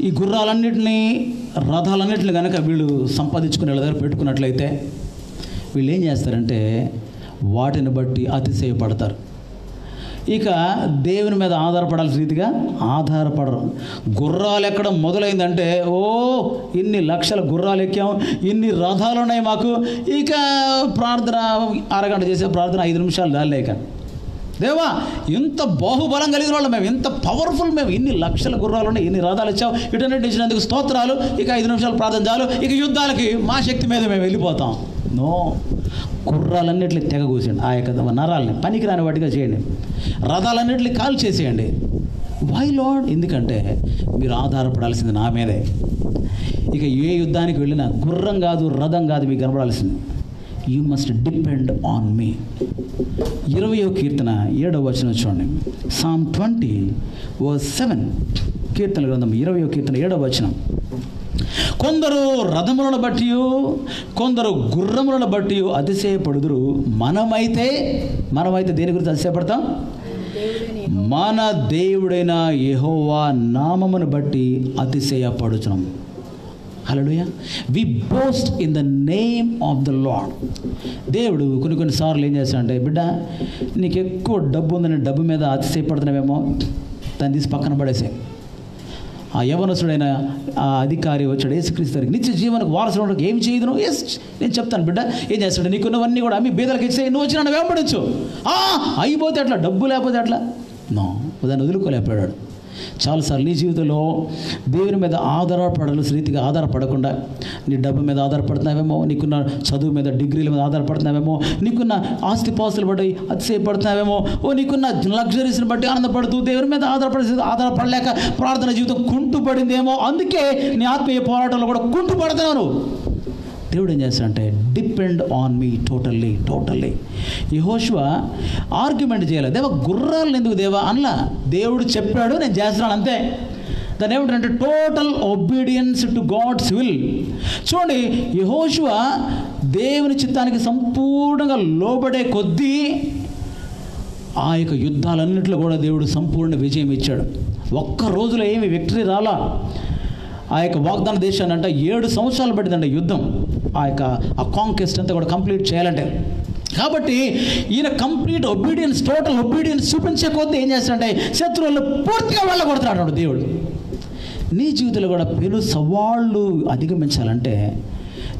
ఈ గుర్రాలన్నింటినీ రథాలన్నింటిని కనుక వీళ్ళు సంపాదించుకుని వాళ్ళ దగ్గర పెట్టుకున్నట్లయితే వీళ్ళు ఏం చేస్తారంటే వాటిని బట్టి అతిశయపడతారు. ఇక దేవుని మీద ఆధారపడాల్సిన రీతిగా ఆధారపడరు. గుర్రాలు ఎక్కడం మొదలైందంటే ఓ ఇన్ని లక్షల గుర్రాలు ఎక్కాం ఇన్ని రథాలు ఉన్నాయి మాకు. ఇక ప్రార్థన అరగంట చేసే ప్రార్థన ఐదు నిమిషాలు దాలేక దేవా ఇంత బాహుబలం కలిగిన వాళ్ళు మేము ఇంత పవర్ఫుల్ మేము ఇన్ని లక్షల గుర్రాలు ఉన్నాయి ఇన్ని రథాలు ఇచ్చాము ఇటన్నిటి ఇచ్చినందుకు స్తోత్రాలు. ఇక ఐదు నిమిషాలు ప్రార్థన చాలు. ఇక యుద్ధాలకి మా శక్తి మీద మేము వెళ్ళిపోతాం. నో. గుర్రాలన్నింటినీ తెగ కూసేయండి ఆ యొక్క నరాలని పనికిరాని వాటిగా చేయండి. రథాలన్నింటినీ కాల్ చేసేయండి వై లాడ్ ఎందుకంటే మీరు ఆధారపడాల్సింది నా మీదే. ఇక ఏ యుద్ధానికి వెళ్ళినా గుర్రం కాదు రథం కాదు మీకు కనపడాల్సింది you must depend on me ఇరవయో కీర్తన ఏడవ వచనం చూడండి. సామ్ ట్వంటీ ఓ సెవెన్ కీర్తన గ్రంథం ఇరవయో కీర్తన ఏడవ వచనం. కొందరు రథములను బట్టి కొందరు గుర్రములను బట్టి అతిశయపడుదురు. మనమైతే మనమైతే దేని గురించి అతిశయపడతాం? మన దేవుడైన యెహోవా నామమును బట్టి అతిశయపడుచున్నాం. హలోయ we boast in the name of the Lord దేవుడు కొన్ని కొన్నిసార్లు ఏం చేస్తాడంటే బిడ్డ నీకు ఎక్కువ డబ్బు ఉందని డబ్బు మీద అతిశయపడుతున్నావేమో దాన్ని తీసి పక్కన పడేసే ఆ యవనసుడైన ఆ అధికారి వచ్చాడు యేసుక్రీస్తు దగ్గరికి నిత్య జీవనకు వారసుడు ఏం చేయదు నువ్వు ఎస్ నేను చెప్తాను బిడ్డ ఏం చేస్తాడు? నీకున్నవన్నీ కూడా అమ్మి బీదలకు ఇచ్చే నువ్వు వచ్చిన నన్ను వెంబడించు. అయిపోతే అట్లా డబ్బు లేకపోతే అట్లా నో దాన్ని వదులుకోలేకపోయాడు. చాలాసార్లు నీ జీవితంలో దేవుని మీద ఆధారపడాల్సిన రీతిగా ఆధారపడకుండా. నీ డబ్బు మీద ఆధారపడుతున్నావేమో నీకున్న చదువు మీద డిగ్రీల మీద ఆధారపడుతున్నావేమో నీకున్న ఆస్తిపాస్తులు బట్టి అతిశయపడుతున్నావేమో ఓ నీకున్న లగ్జరీస్ని బట్టి ఆనందపడుతూ దేవుని మీద ఆధారపడి ఆధారపడలేక ప్రార్థన జీవితం కుంటుపడిందేమో అందుకే నీ ఆత్మీయ పోరాటంలో కూడా కుంటుపడుతున్నాను. దేవుడు ఏం చేస్తాడంటే depend on me totally totally యహోష్వ argument చేయలేదు దేవా గుర్రాలు ఎందుకు దేవా? అనలా దేవుడు చెప్పాడు నేను చేస్తున్నాను అంతే. దాని ఏమిటంటే total obedience to God's will చూడండి యహోష్వ దేవుని చిత్తానికి సంపూర్ణంగా లోబడే కొద్దీ ఆ యొక్క యుద్ధాలన్నింటిలో కూడా దేవుడు సంపూర్ణ విజయం ఇచ్చాడు. ఒక్క రోజులో ఏమి విక్టరీ రాలా. ఆ యొక్క వాగ్దాన దేశాన్ని అంటే ఏడు సంవత్సరాలు పడిందండి యుద్ధం. ఆ యొక్క ఆ కాంకెస్ట్ అంతా కూడా కంప్లీట్ చేయాలంటే. కాబట్టి ఈయన కంప్లీట్ ఒబీడియన్స్ టోటల్ ఒబీడియన్స్ చూపించే ఏం చేస్తాడంటే శత్రువులు పూర్తిగా వెళ్ళగొడుతున్నాడు దేవుడు. నీ జీవితంలో కూడా పెను సవాళ్ళు అధిగమించాలంటే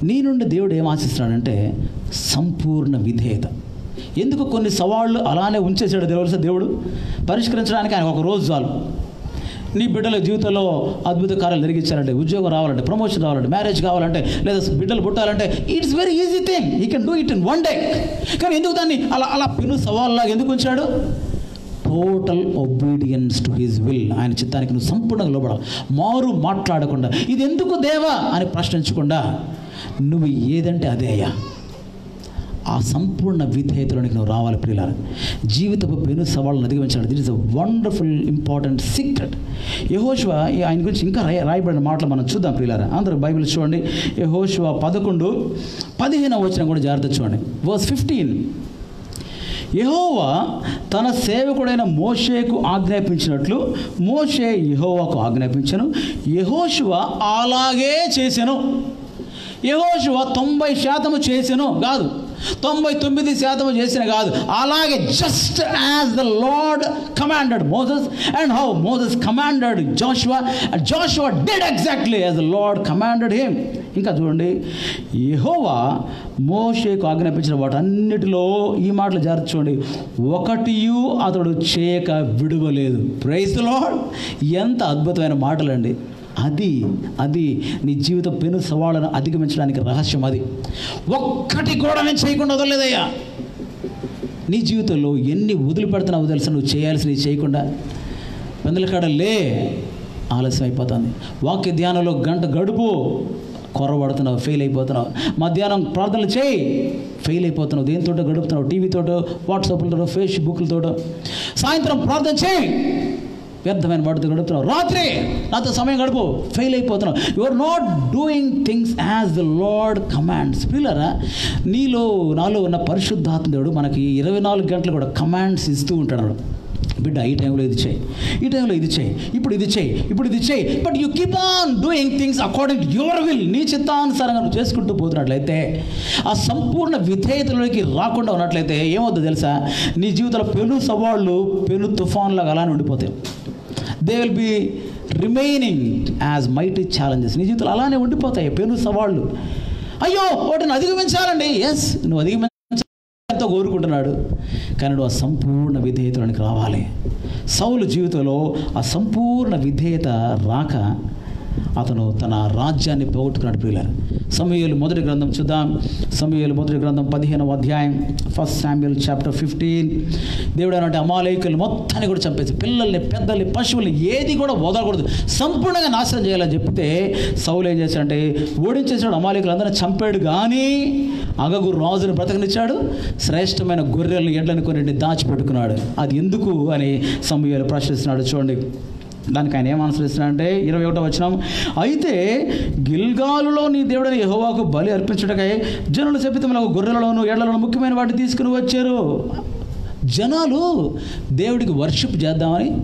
నీ నుండి దేవుడు ఏం ఆశిస్తున్నాడంటే సంపూర్ణ విధేయత. ఎందుకు కొన్ని సవాళ్ళు అలానే ఉంచేసాడు దేవుడు? దేవుడు పరిష్కరించడానికి ఆయన ఒక రోజు చాలు. నీ బిడ్డల జీవితంలో అద్భుత కార్యాలు జరిగించాలంటే ఉద్యోగం రావాలంటే ప్రమోషన్ రావాలంటే మ్యారేజ్ కావాలంటే లేదా బిడ్డలు పుట్టాలంటే it's very easy thing you can do it in one day కానీ ఎందుకు దాన్ని అలా అలా పెను సవాల్లాగా ఎందుకు ఉంచాడు? Total obedience to his will ఆయన చిత్తానికి నువ్వు సంపూర్ణంగా లోపడాలి మారు మాట్లాడకుండా ఇది ఎందుకు దేవా? అని ప్రశ్నించకుండా నువ్వు ఏదంటే అదే అయ్యా. ఆ సంపూర్ణ విధేయతలోనికి నువ్వు రావాలి ప్రియుల జీవితపు పెను సవాళ్ళను అధిగమించాలి. This is a wonderful important secret యహోశివ ఆయన గురించి ఇంకా రాయ రాయబడిన మాటలు మనం చూద్దాం ప్రియులారా. అందరూ బైబిల్ చూడండి. యహోశివ పదకొండు పదిహేను వచ్చిన కూడా జాగ్రత్త చూడండి. వర్స్ ఫిఫ్టీన్ యహోవా తన సేవకుడైన మోషేకు ఆజ్ఞాపించినట్లు మోషే యహోవాకు ఆజ్ఞాపించను. యహోశివ అలాగే చేశాను యహోశివ తొంభై శాతము చేశాను కాదు తొంభై తొమ్మిది శాతం చేసిన కాదు. అలాగే just as the Lord commanded Moses and how Moses commanded Joshua Joshua did exactly as the Lord commanded him ఇంకా చూడండి యహోవా మోషేకు ఆజ్ఞాపించిన వాటన్నిటిలో ఈ మాటలు జాగ్రత్త చూడండి. ఒకటియు అతడు చేయక విడువలేదు. ప్రైజ్ లార్డ్ ఎంత అద్భుతమైన మాటలండి. అది అది నీ జీవిత పెను సవాళ్ళను అధిగమించడానికి రహస్యం అది. ఒక్కటి కూడా నేను చేయకుండా వదలలేదయ్యా. నీ జీవితంలో ఎన్ని వదిలిపెడుతున్నావో తెలుసా? నువ్వు చేయాల్సినవి చేయకుండా. పెందలకాడ లే ఆలస్యం అయిపోతుంది. వాక్య ధ్యానంలో గంట గడుపు కొరబడుతున్నావు ఫెయిల్ అయిపోతున్నావు. మధ్యాహ్నం ప్రార్థనలు చేయి ఫెయిల్ అయిపోతున్నావు. దేనితోటో గడుపుతున్నావు? టీవీతోటో వాట్సాప్లతో ఫేస్బుక్లతోటో సాయంత్రం ప్రార్థన చేయి. వ్యర్థమైన వాటితో గడుపుతున్నావు రాత్రి నాతో సమయం గడుపు fail అయిపోతున్నావు. You are not doing things as the Lord commands పిల్లరా నీలో నాలో ఉన్న పరిశుద్ధాత్మ దేవుడు మనకి ఇరవై నాలుగు గంటలు కూడా కమాండ్స్ ఇస్తూ ఉంటాడు. బిడ్డ ఈ టైంలో ఇది చేయి. ఈ టైంలో ఇది చేయి. ఇప్పుడు ఇది చేయి. ఇప్పుడు ఇది చేయి. But you keep on doing things according to your will నీ చిత్తానుసారంగా నువ్వు చేసుకుంటూ పోతున్నట్లయితే ఆ సంపూర్ణ విధేయతలోకి రాకుండా ఉన్నట్లయితే ఏమవుతుందో తెలుసా? నీ జీవితంలో పెను సవాళ్ళు పెను తుఫాన్లాగా అలానే ఉండిపోతాయి. They will be remaining as mighty challenges నీ జీవితంలో అలానే ఉండిపోతాయి. పెను సవాళ్ళు. అయ్యో వాటిని అధిగమించాలండి. ఎస్ నువ్వు అధిగమించాలంతో కోరుకుంటున్నాడు. కానీ నువ్వు ఆ సంపూర్ణ విధేయతలోనికి రావాలి. సౌలు జీవితంలో ఆ సంపూర్ణ విధేయత రాక అతను తన రాజ్యాన్ని పోగొట్టుకున్నాడు ప్రియులారు. సమయలు మొదటి గ్రంథం చూద్దాం. సమయలు మొదటి గ్రంథం పదిహేనవ అధ్యాయం ఫస్ట్ శామ్యుల్ చాప్టర్ ఫిఫ్టీన్. దేవుడు అంటే అమాలేకులు మొత్తాన్ని కూడా చంపేసి పిల్లల్ని పెద్దల్ని పశువుల్ని ఏది కూడా వదలకూడదు. సంపూర్ణంగా నాశనం చేయాలని చెప్తే సౌలు ఏం చేశాడంటే ఓడించేసాడు అమాలయకులు అందరినీ చంపాడు కానీ అగగు రాజుని బ్రతకనిచ్చాడు. శ్రేష్టమైన గొర్రెలను ఎడ్లను కొన్నింటిని దాచిపెట్టుకున్నాడు. అది ఎందుకు అని సమయాలు ప్రశ్నిస్తున్నాడు చూడండి. దానికి ఆయన ఏమనుసరిస్తున్నాడంటే ఇరవై ఒకటో వచ్చినాం అయితే గిల్గాలులో నీ దేవుడని యహోవాకు బలి అర్పించుటకై జనులు శపితములకు గొర్రెలలోను ఎడ్లలోను ముఖ్యమైన వాటిని తీసుకుని వచ్చారు. జనాలు దేవుడికి వర్షిప్ చేద్దామని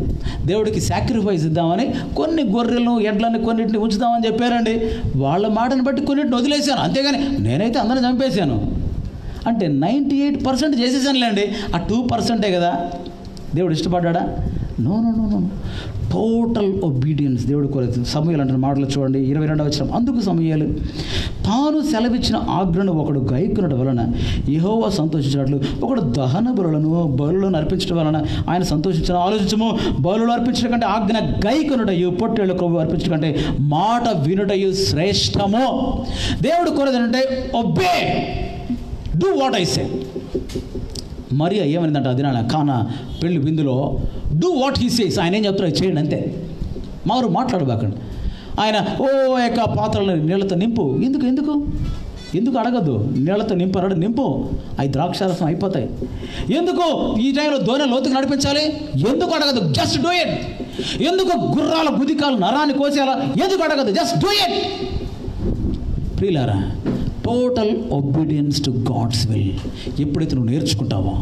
దేవుడికి సాక్రిఫైస్ ఇద్దామని కొన్ని గొర్రెలను ఎడ్లను కొన్నింటిని ఉంచుదామని చెప్పారండి. వాళ్ళ మాటను బట్టి కొన్నింటిని వదిలేశాను. అంతేగాని నేనైతే అందరిని చంపేశాను. అంటే నైంటీ ఎయిట్ పర్సెంట్ చేసేసానులేండి. ఆ టూ పర్సెంటే కదా? దేవుడు ఇష్టపడ్డా no no no no total obedience దేవుడు కోరేది. సమయాలు అంటున్న మాటలు చూడండి. ఇరవై రెండవ వచ్చిన అందుకు సమయాలు తాను సెలవిచ్చిన ఆజ్ఞను ఒకడు గైకునడం వలన యెహోవా సంతోషించినట్లు ఒకడు దహన బలులను బలులను అర్పించడం వలన ఆయన సంతోషించిన ఆలోచించము. బలులు అర్పించడం కంటే ఆజ్ఞ గైకునుటయు పొట్టేళ్ళ కొవ్వు అర్పించడం కంటే మాట వినుటయు శ్రేష్టము. దేవుడు కోరేది అంటే obey do what I say Maria ఏమైందంటే అది నా కాన పెళ్ళి బిందులో డూ వాట్ హీ సేస్ ఆయన ఏం చెప్తారో చేయండి అంతే. మారు మాట్లాడబాకండి. ఆయన ఓ యొక్క పాత్రలను నీళ్ళతో నింపు. ఎందుకు ఎందుకు? ఎందుకు అడగద్దు? నీళ్ళతో నింపరాడు నింపు. అవి ద్రాక్షారసం అయిపోతాయి. ఎందుకు ఈ టైంలో దోణి లోతుకు నడిపించాలి? ఎందుకు అడగదు జస్ట్ డూ ఇట్ ఎందుకు గుర్రాల గుదికాలు నరాన్ని కోసేయాలా ఎందుకు అడగదు జస్ట్ డూ ఇట్ ప్రియులారా total obedience to God's will ఎప్పుడైతే నువ్వు నేర్చుకుంటావో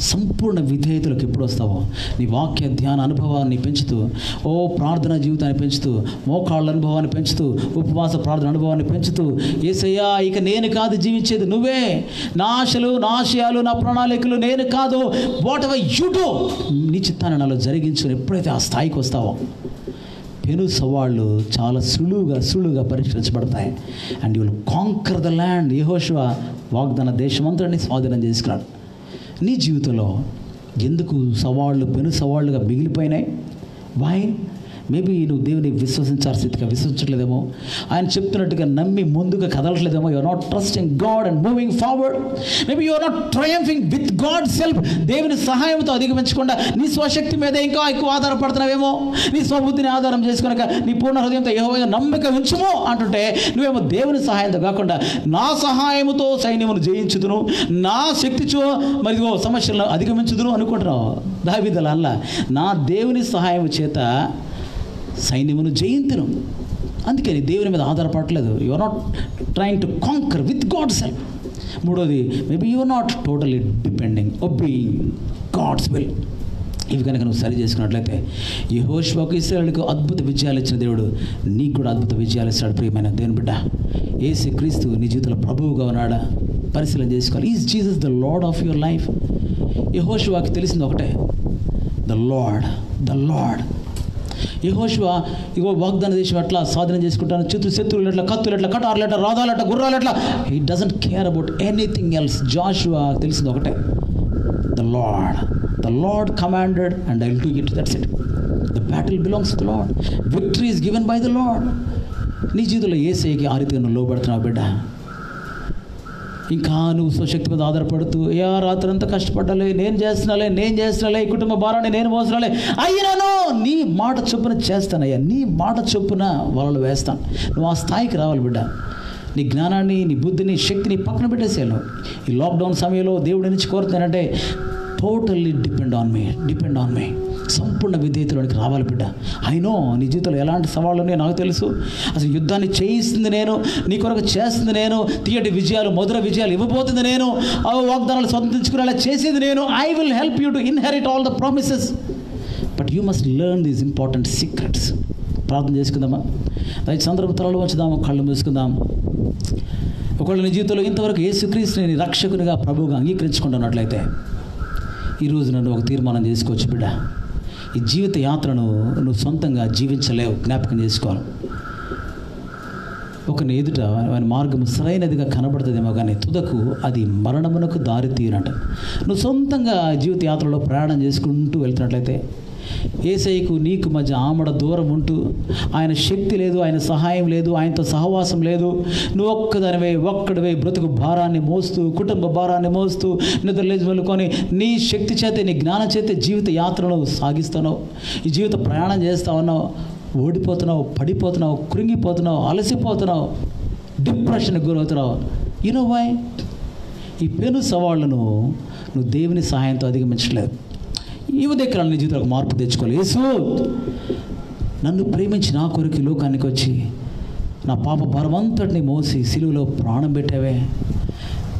సంపూర్ణ విధేయతలకు ఎప్పుడు వస్తావో నీ వాక్య ధ్యాన అనుభవాన్ని పెంచుతూ ఓ ప్రార్థన జీవితాన్ని పెంచుతూ మోకాళ్ళ అనుభవాన్ని పెంచుతూ ఉపవాస ప్రార్థన అనుభవాన్ని పెంచుతూ ఏసయ్యా ఇక నేను కాదు జీవించేది నువ్వే. నా ఆశలు నా ఆశయాలు నా ప్రణాళికలు నేను కాదు. వాట్ ఎవర్ యూ డూ నీ చిత్తాన్ని నాలో జరిగించు ఎప్పుడైతే ఆ స్థాయికి వస్తావో పెను సవాళ్ళు చాలా సులువుగా సులువుగా పరిష్కరించబడతాయి. And you will conquer the land యహోశివ వాగ్దాన దేశమంతటిని స్వాధీనం చేసుకున్నాడు. నీ జీవితంలో ఎందుకు సవాళ్ళు పెను సవాళ్ళుగా మిగిలిపోయినాయి? వై మేబీ నువ్వు దేవుని విశ్వసించాల్సిన స్థితిగా విశ్వసించట్లేదేమో. ఆయన చెప్తున్నట్టుగా నమ్మి ముందుగా కదలట్లేదేమో. You're not trusting God and moving forward maybe you're not triumphing with God self దేవుని సహాయంతో అధిగమించకుండా నీ స్వశక్తి మీద ఇంకా ఎక్కువ ఆధారపడుతున్నావేమో. నీ స్వబుద్ధిని ఆధారం చేసుకునక నీ పూర్ణ హృదయంతో యెహోవా నమ్మిక ఉంచుమో అంటుంటే నువ్వేమో దేవుని సహాయంతో కాకుండా నా సహాయముతో సైన్యమును జయించుదును. నా శక్తిచో మరియు సమస్యలను అధిగమించుదును అనుకుంటున్నావు. దావిదల నా దేవుని సహాయం చేత సైన్యమును జయింతును. అందుకని దేవుని మీద ఆధారపడలేదు you're not trying to conquer with God self మూడోది maybe you're not totally depending obeying God's will ఇవి కనుక నువ్వు సరి చేసుకున్నట్లయితే ఈ హోష్వాకు ఇస్రాయలకు అద్భుత విజయాలు ఇచ్చిన దేవుడు నీకు కూడా అద్భుత విజయాలు ఇస్తాడు ప్రియమైన దేవుని బిడ్డ. ఏసు క్రీస్తు నీ జీవితంలో ప్రభువుగా ఉన్నాడా? పరిశీలన చేసుకోవాలి. Is Jesus the Lord of your life ఈ హోష్వాకి తెలిసింది ఒకటే. ద లార్డ్ ద లార్డ్ యహోశివ ఇగో వాగ్దాన దేశం ఎట్లా సాధన చేసుకుంటాను? చిత్తు శత్రువులు ఎట్లా కత్తులు ఎట్లా కటార్లు ఎట్లా రాదాలు ఎట్లా గుర్రాలు ఎట్లా? He doesn't care about anything else Joshua తెలిసింది ఒకటే. The Lord the Lord commanded and I will do it that's it the battle belongs to Lord victory is given by the Lord నీ జీవితంలో ఏసైకి ఆ రీతిగా నువ్వు లోబడుతున్నావు బిడ్డ? ఇంకా నువ్వు స్వశక్తి మీద ఆధారపడుతూ ఏ రాత్రి అంతా కష్టపడ్డాలే నేను చేస్తున్నాలే నేను చేస్తున్నాలే ఈ కుటుంబ భారాన్ని నేను మోసరాలే అయినాను నీ మాట చొప్పున చేస్తానయ్యా నీ మాట చొప్పున వాళ్ళు వేస్తాను. నువ్వు ఆ స్థాయికి రావాలి బిడ్డ. నీ జ్ఞానాన్ని నీ బుద్ధిని శక్తిని పక్కన పెట్టేసేయాలి ఈ లాక్డౌన్ సమయంలో దేవుడి నుంచి కోరుతానంటే totally depend on me depend on me సంపూర్ణ విధేయతలోనికి రావాలి బిడ్డ. అయినో నీ జీవితంలో ఎలాంటి సవాళ్ళు ఉన్నాయో నాకు తెలుసు. అసలు యుద్ధాన్ని చేయిస్తుంది నేను నీ కొరకు చేస్తుంది నేను తీయటి విజయాలు మధుర విజయాలు ఇవ్వబోతుంది నేను ఆ వాగ్దానాలు స్వతంత్రించుకునేలా చేసేది నేను. I will help you to inherit all the promises but you must learn these important secrets ప్రార్థన చేసుకుందామా? దయచేసి సందర్భ వచ్చుదాము కళ్ళు మూసుకుందాం. ఒకవేళ నీ జీవితంలో ఇంతవరకు యేసుక్రీస్తుని రక్షకునిగా ప్రభువుగా అంగీకరించుకుంటున్నట్లయితే ఈరోజు నన్ను ఒక తీర్మానం చేసుకోవచ్చు బిడ్డ. ఈ జీవిత యాత్రను నువ్వు సొంతంగా జీవించలేవు జ్ఞాపకం చేసుకోవాలి. ఒకని ఎదుట వాని మార్గం సరైనదిగా కనబడుతుందేమో కానీ తుదకు అది మరణమునకు దారి తీయనంట నువ్వు సొంతంగా జీవిత యాత్రలో ప్రయాణం చేసుకుంటూ వెళ్తున్నట్లయితే ఏసైకు నీకు మధ్య ఆమడ దూరం ఉంటూ ఆయన శక్తి లేదు ఆయన సహాయం లేదు ఆయనతో సహవాసం లేదు. నువ్వు ఒక్కదానివే ఒక్కడివే బ్రతుకు భారాన్ని మోస్తూ కుటుంబ భారాన్ని మోస్తూ నిద్రలేచి వెళ్ళుకొని నీ శక్తి చేతే నీ జ్ఞానం చేతే జీవిత యాత్రను సాగిస్తున్నావు. ఈ జీవిత ప్రయాణం చేస్తా ఉన్నావు. ఓడిపోతున్నావు పడిపోతున్నావు కృంగిపోతున్నావు అలసిపోతున్నావు డిప్రెషన్కి గురవుతున్నావు. యూనో వై ఈ పెను సవాళ్ళను నువ్వు దేవుని సహాయంతో అధిగమించలేదు. ఈ ఉదయకాలం నీ జీవితంలో మార్పు తెచ్చుకోవాలి. యేసు నన్ను ప్రేమించి నా కొరకు లోకానికి వచ్చి నా పాప భారమంతటిని మోసి సిలువలో ప్రాణం పెట్టావే.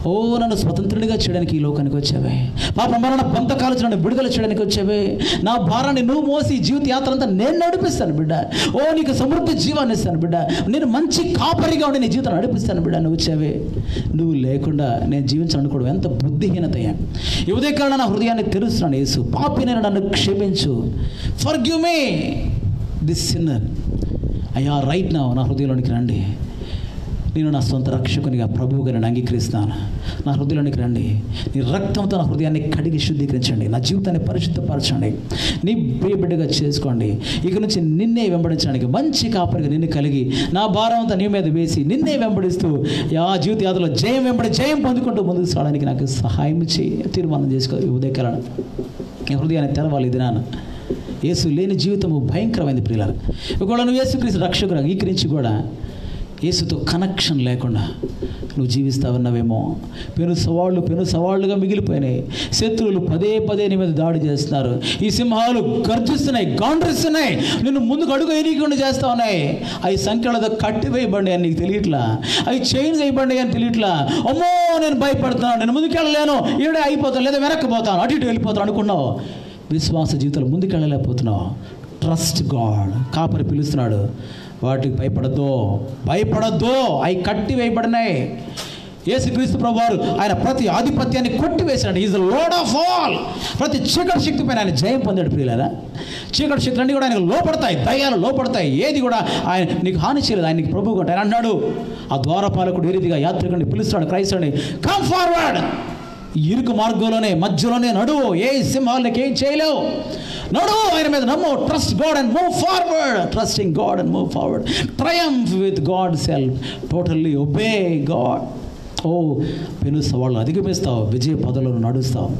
ఓ నన్ను స్వతంత్రుడిగా చేయడానికి ఈ లోకానికి వచ్చావే. పాప మరణ బంధకాలు నన్ను విడుదల చేయడానికి వచ్చావే. నా భారాన్ని నువ్వు మోసి జీవిత యాత్ర అంతా నేను నడిపిస్తాను బిడ్డ. ఓ నీకు సమృద్ధి జీవాన్ని ఇస్తాను బిడ్డ. నేను మంచి కాపరిగా ఉండి నీ జీవితం నడిపిస్తాను బిడ్డ నువ్వు వచ్చావే. నువ్వు లేకుండా నేను జీవించాలనుకోవడం ఎంత బుద్ధిహీనతయ్యా ఈ నా హృదయాన్ని తెలుస్తున్నాను యేసు. పాపినైనా నన్ను క్షమించు. Forgive me this sinner అయ్యా రైట్ నా నా హృదయంలోనికి రండి. నేను నా సొంత రక్షకునిగా ప్రభువుగా నేను అంగీకరిస్తాను. నా హృదయంలోనికి రండి. నీ రక్తంతో నా హృదయాన్ని కడిగి శుద్ధీకరించండి. నా జీవితాన్ని పరిశుద్ధపరచండి. నీ బిడ్డగా చేసుకోండి. ఇక నుంచి నిన్నే వెంబడించడానికి మంచి కాపరిగా నిన్ను కలిగి నా భారం అంతా నీ మీద వేసి నిన్నే వెంబడిస్తూ ఆ జీవిత యాత్రలో జయం వెంబడి జయం పొందుకుంటూ ముందుకు సాగడానికి నాకు సహాయం చేయి. తీర్మానం చేసుకో. ఉదయకాలను నీ హృదయాన్ని తెరవాలి ఇది నాన్న యేసు లేని జీవితము భయంకరమైంది ప్రియులారు. ఒకవేళ నువ్వు యేసుక్రీస్తు రక్షకుడు అంగీకరించి కూడా యేసుతో కనెక్షన్ లేకుండా నువ్వు జీవిస్తావన్నవేమో. పెను సవాళ్ళు పెను సవాళ్ళుగా మిగిలిపోయినాయి. శత్రువులు పదే పదే నీ మీద దాడి చేస్తున్నారు. ఈ సింహాలు గర్జిస్తున్నాయి గాండ్రిస్తున్నాయి. నిన్ను ముందుకు అడుగు ఎనీయకుండా చేస్తా ఉన్నాయి. అవి సంఖ్యలతో కట్టి వేయబండి అని నీకు తెలియట్లా? అవి చైన్ వేయబండి అని తెలియట్లా? అమ్మో నేను భయపడుతున్నాను. నేను ముందుకెళ్ళలేను. ఈడే అయిపోతాను లేదా వెనక్కి పోతాను. అటు ఇటు వెళ్ళిపోతాను అనుకున్నావు. విశ్వాస జీవితంలో ముందుకెళ్ళలేకపోతున్నావు. ట్రస్ట్ గాడ్ కాపరి పిలుస్తున్నాడు. వాటికి భయపడద్దు. భయపడద్దు. అవి కట్టి వేయబడినాయి. యేసుక్రీస్తు ప్రభు వారు ఆయన ప్రతి ఆధిపత్యాన్ని కొట్టివేశాడు. ఈజ్ లోడ్ ఆఫ్ ఆల్ ప్రతి చీకటి శక్తి పైన ఆయన జయం పొందాడు ప్రియులారా. చీకటి శక్తులు అన్నీ కూడా ఆయనకు లోపడతాయి దయ్యాలు లోపడతాయి ఏది కూడా ఆయన నీకు హాని చేయలేదు. ఆయనకి ప్రభు ఆయన అన్నాడు ఆ ద్వారపాలకుడు ఏ రీతిగా యాత్రికుడిని పిలుస్తాడు? క్రైస్తవుని కమ్ ఫార్వర్డ్ ఇరుకు మార్గంలోనే మధ్యలోనే నడువు. ఏ సింహాలకి ఏం చేయలేవు. నడు ఆయన మీద నమ్ము. Trust God and move forward trusting God and move forward triumph with God self totally obey God ఓ పెను సవాళ్ళు అధిగమిస్తావు. విజయ పదవులను నడుస్తావు.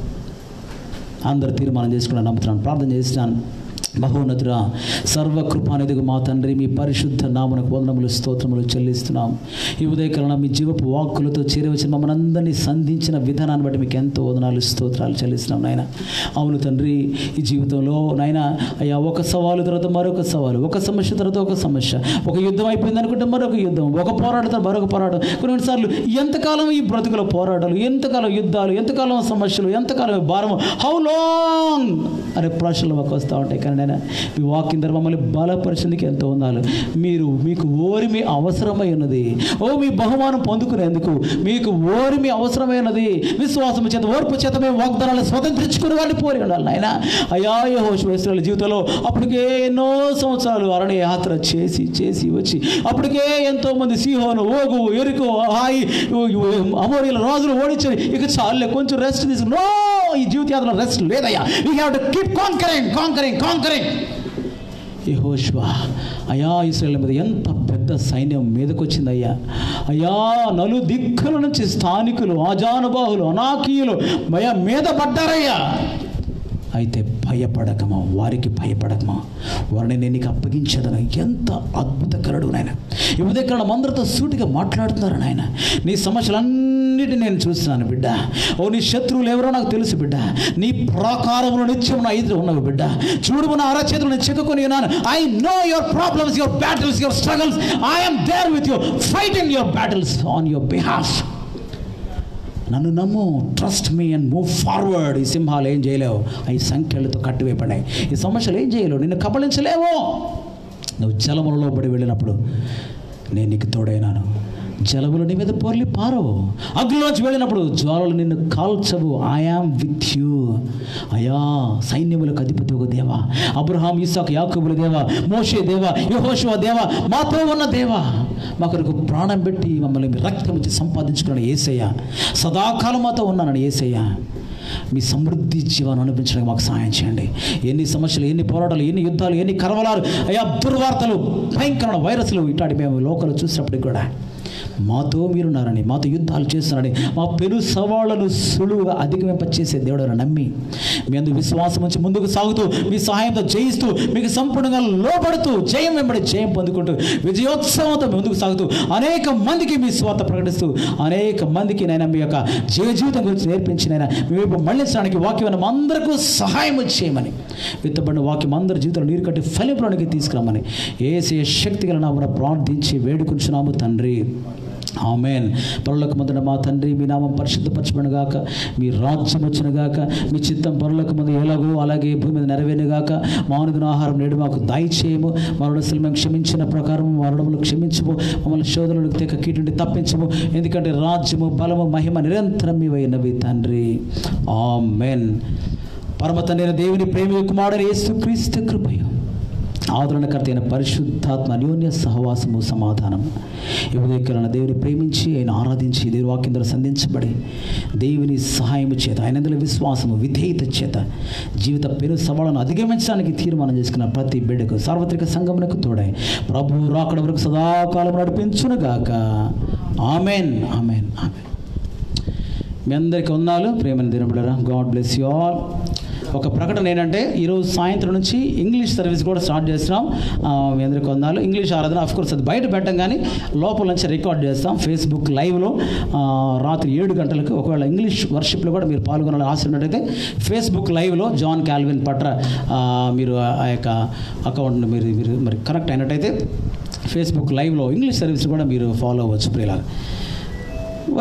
అందరు తీర్మానం చేసుకుని నమ్ముతున్నాను. ప్రార్థన చేస్తున్నాను. మహోన్నతుడా సర్వకృపానిదిగు మా తండ్రి మీ పరిశుద్ధ నామునకు వందనములు స్తోత్రములు చెల్లిస్తున్నాం. ఈ ఉదయకరణ మీ జీవపు వాక్కులతో చేరవచ్చిన మమ్మల్ని అందరినీ సంధించిన విధానాన్ని బట్టి మీకు ఎంతో వదనాలు స్తోత్రాలు చెల్లిస్తున్నాం నాయన. అవును తండ్రి ఈ జీవితంలో నాయన అయ్యా ఒక సవాలు తర్వాత మరొక సవాలు ఒక సమస్య తర్వాత ఒక సమస్య ఒక యుద్ధం అయిపోయింది అనుకుంటే మరొక యుద్ధం ఒక పోరాటం తర్వాత మరొక పోరాటం. కొన్నిసార్లు ఎంతకాలం ఈ బ్రతుకుల పోరాటాలు ఎంతకాలం యుద్ధాలు ఎంతకాలం సమస్యలు ఎంతకాలం భారము హౌ లాంగ్ అనే ప్రశ్నలు మాకు వస్తూ ఉంటాయి కానీ నేను మీ వాకింగ్ ద్వారా మమ్మల్ని బలపరిచేందుకు ఎంతో ఉండాలి మీరు మీకు ఓరిమి అవసరమై ఉన్నది. ఓ మీ బహుమానం పొందుకునేందుకు మీకు ఓరిమి అవసరమైనది విశ్వాసం చేత ఓర్పు చేత మేము వాగ్దానాలు స్వతంత్రించుకునే వాళ్ళని పోరి ఉండాలి నాయన. అయ్యా జీవితంలో అప్పటికే ఎన్నో సంవత్సరాలు అరణ్య యాత్ర చేసి చేసి వచ్చి అప్పటికే ఎంతో మంది ఓగు ఎరుకు హాయి అమోరీల రాజులు ఓడించారు ఇక చాలే కొంచెం రెస్ట్ తీసుకు నో ఈ జీవిత యాత్రలో రెస్ట్ లేదయ్యా. We have to keep conquering conquering conquering యహోష్వా అయా ఇస్రాయల్ మీద ఎంత పెద్ద సైన్యం మీదకొచ్చిందయ్యా. అయ్యా నలు దిక్కుల నుంచి స్థానికులు ఆజానుబాహులు అనాకీయులు మయ మీద పడ్డారయ్యా. అయితే భయపడకమా? వారికి భయపడకమా? వారిని నేను నీకు అప్పగించేదను. ఎంత అద్భుతకరుడు నాయన. ఈ అందరితో సూటిగా మాట్లాడుతున్నారు నాయన. నీ సమస్యలన్నిటి నేను చూస్తున్నాను బిడ్డ. ఓ నీ శత్రువులు ఎవరో నాకు తెలుసు బిడ్డ. నీ ప్రాకారములు నిత్యం నా ఎదురు ఉన్నవి బిడ్డ. చూడు నా అరచేతులు నేను ఉన్నాను. I know your problems your battles your struggles I'm there with you fighting your battles on your behalf నన్ను నమ్ము trust me and move forward ఈ సింహాలు ఏం చేయలేవు. ఈ సంఖ్యలతో కట్టివేపడాయి ఈ సమస్యలు ఏం చేయలేవు. నిన్ను కబలించలేవు నువ్వు జలములలో పడి వెళ్ళినప్పుడు నేను నీకు తోడైనాను. జలములు నీ మీద పొర్లి పారవు. అగ్నిలోంచి వెళ్ళినప్పుడు జ్వాలలు నిన్ను కాల్చవు. ఐఆమ్ విత్ యూ అయా సైన్యములకు అధిపతి ఒక దేవా. అబ్రహాం ఇసాక్ యాకబుల దేవా. మోషే దేవా. యహోషువ దేవా. మాతో ఉన్న దేవా. మా కొరకు ప్రాణం పెట్టి మమ్మల్ని మీ రక్తం ఇచ్చి సంపాదించుకున్న ఏసయ్య. సదాకాలం మాతో ఉన్నానని ఏసయ్య. మీ సమృద్ధి జీవాన్ని అనిపించడానికి మాకు సహాయం చేయండి. ఎన్ని సమస్యలు ఎన్ని పోరాటాలు ఎన్ని యుద్ధాలు ఎన్ని కరవలాలు అయా దుర్వార్తలు భయంకరమైన వైరస్లు ఇట్లాంటి మేము లోకలు చూసినప్పటికి కూడా మాతో మీరున్నారని మాతో యుద్ధాలు చేస్తున్నారని మా పెను సవాళ్ళను సులువుగా అధిగమింపచేసే దేవుడు నమ్మి మీ అందుకు విశ్వాసం నుంచి ముందుకు సాగుతూ మీ సహాయంతో జయిస్తూ మీకు సంపూర్ణంగా లోపడుతూ జయం వెంబడి జయం పొందుకుంటూ విజయోత్సవంతో ముందుకు సాగుతూ అనేక మందికి మీ స్వార్థ ప్రకటిస్తూ అనేక మందికి నైనా మీ యొక్క జీవ జీవితం గురించి నేర్పించినైనా మీ వైపు మళ్ళించడానికి వాక్యం అందరికీ సహాయం చేయమని విత్తబడిన వాక్యం అందరి జీవితంలో నీరు కట్టి ఫలింపులోనికి తీసుకురామని ఏసే శక్తి గల నామన ప్రార్థించి వేడుకుంటున్నాము తండ్రి. ఆమెన్. పరులకు మొదట మా తండ్రి మీ నామం పరిశుద్ధపరచబడిన గాక. మీ రాజ్యం వచ్చిన గాక. మీ చిత్తం పరులకు ముందు ఎలాగో అలాగే భూమి మీద నెరవేరిన గాక. మానుదిన ఆహారం నేడు మాకు దయచేయము. మరణశలు మేము క్షమించిన ప్రకారం మరణములు క్షమించము. మమ్మల్ని శోధనలకు తెక కీటుండి తప్పించము. ఎందుకంటే రాజ్యము బలము మహిమ నిరంతరం మీవైనవి తండ్రి. ఆమెన్. పరమ తండ్రి దేవుని ప్రేమ కుమారుడు యేసుక్రీస్తు కృపయం. ఆదరణకర్త అయిన పరిశుద్ధాత్మ అన్యోన్య సహవాసము సమాధానం. ఈ దేవుని ప్రేమించి ఆయన ఆరాధించి దేవుని వాక్యం సంధించబడి దేవుని సహాయము చేత ఆయనందులో విశ్వాసము విధేయత చేత జీవిత పెను సవాళ్ళను అధిగమించడానికి తీర్మానం చేసుకున్న ప్రతి బిడ్డకు సార్వత్రిక సంగమునకు తోడై ప్రభు రాకడ వరకు సదాకాలం నడిపించునుగాక. Amen amen amen. మీ అందరికీ ఉన్నాలు ప్రేమని దినబడరా గాడ్ బ్లెస్ యు ఆల్. ఒక ప్రకటన ఏంటంటే ఈరోజు సాయంత్రం నుంచి ఇంగ్లీష్ సర్వీస్ కూడా స్టార్ట్ చేస్తున్నాం. ఆ, మీ అందరికీ వందాలు. ఇంగ్లీష్ ఆరాధన అఫ్కోర్స్ అది బయట పెట్టం కానీ లోపల నుంచి రికార్డ్ చేస్తాం. ఫేస్బుక్ లైవ్లో రాత్రి ఏడు గంటలకు ఒకవేళ ఇంగ్లీష్ వర్షిప్లో కూడా మీరు పాల్గొనాలని ఆశ ఉన్నట్టయితే ఫేస్బుక్ లైవ్లో జాన్ కాల్విన్ పట్ర మీరు ఆ యొక్క అకౌంట్ని మీరు మీరు మరి కనెక్ట్ అయినట్టయితే ఫేస్బుక్ లైవ్లో ఇంగ్లీష్ సర్వీస్ కూడా మీరు ఫాలో అవ్వచ్చు ప్రియులారా.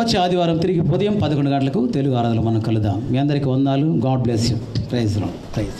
వచ్చే ఆదివారం తిరిగి ఉదయం పదకొండు గంటలకు తెలుగు ఆరాధనలు మనం కలుద్దాం. మీ అందరికీ వందాలు. God bless you. Praise praise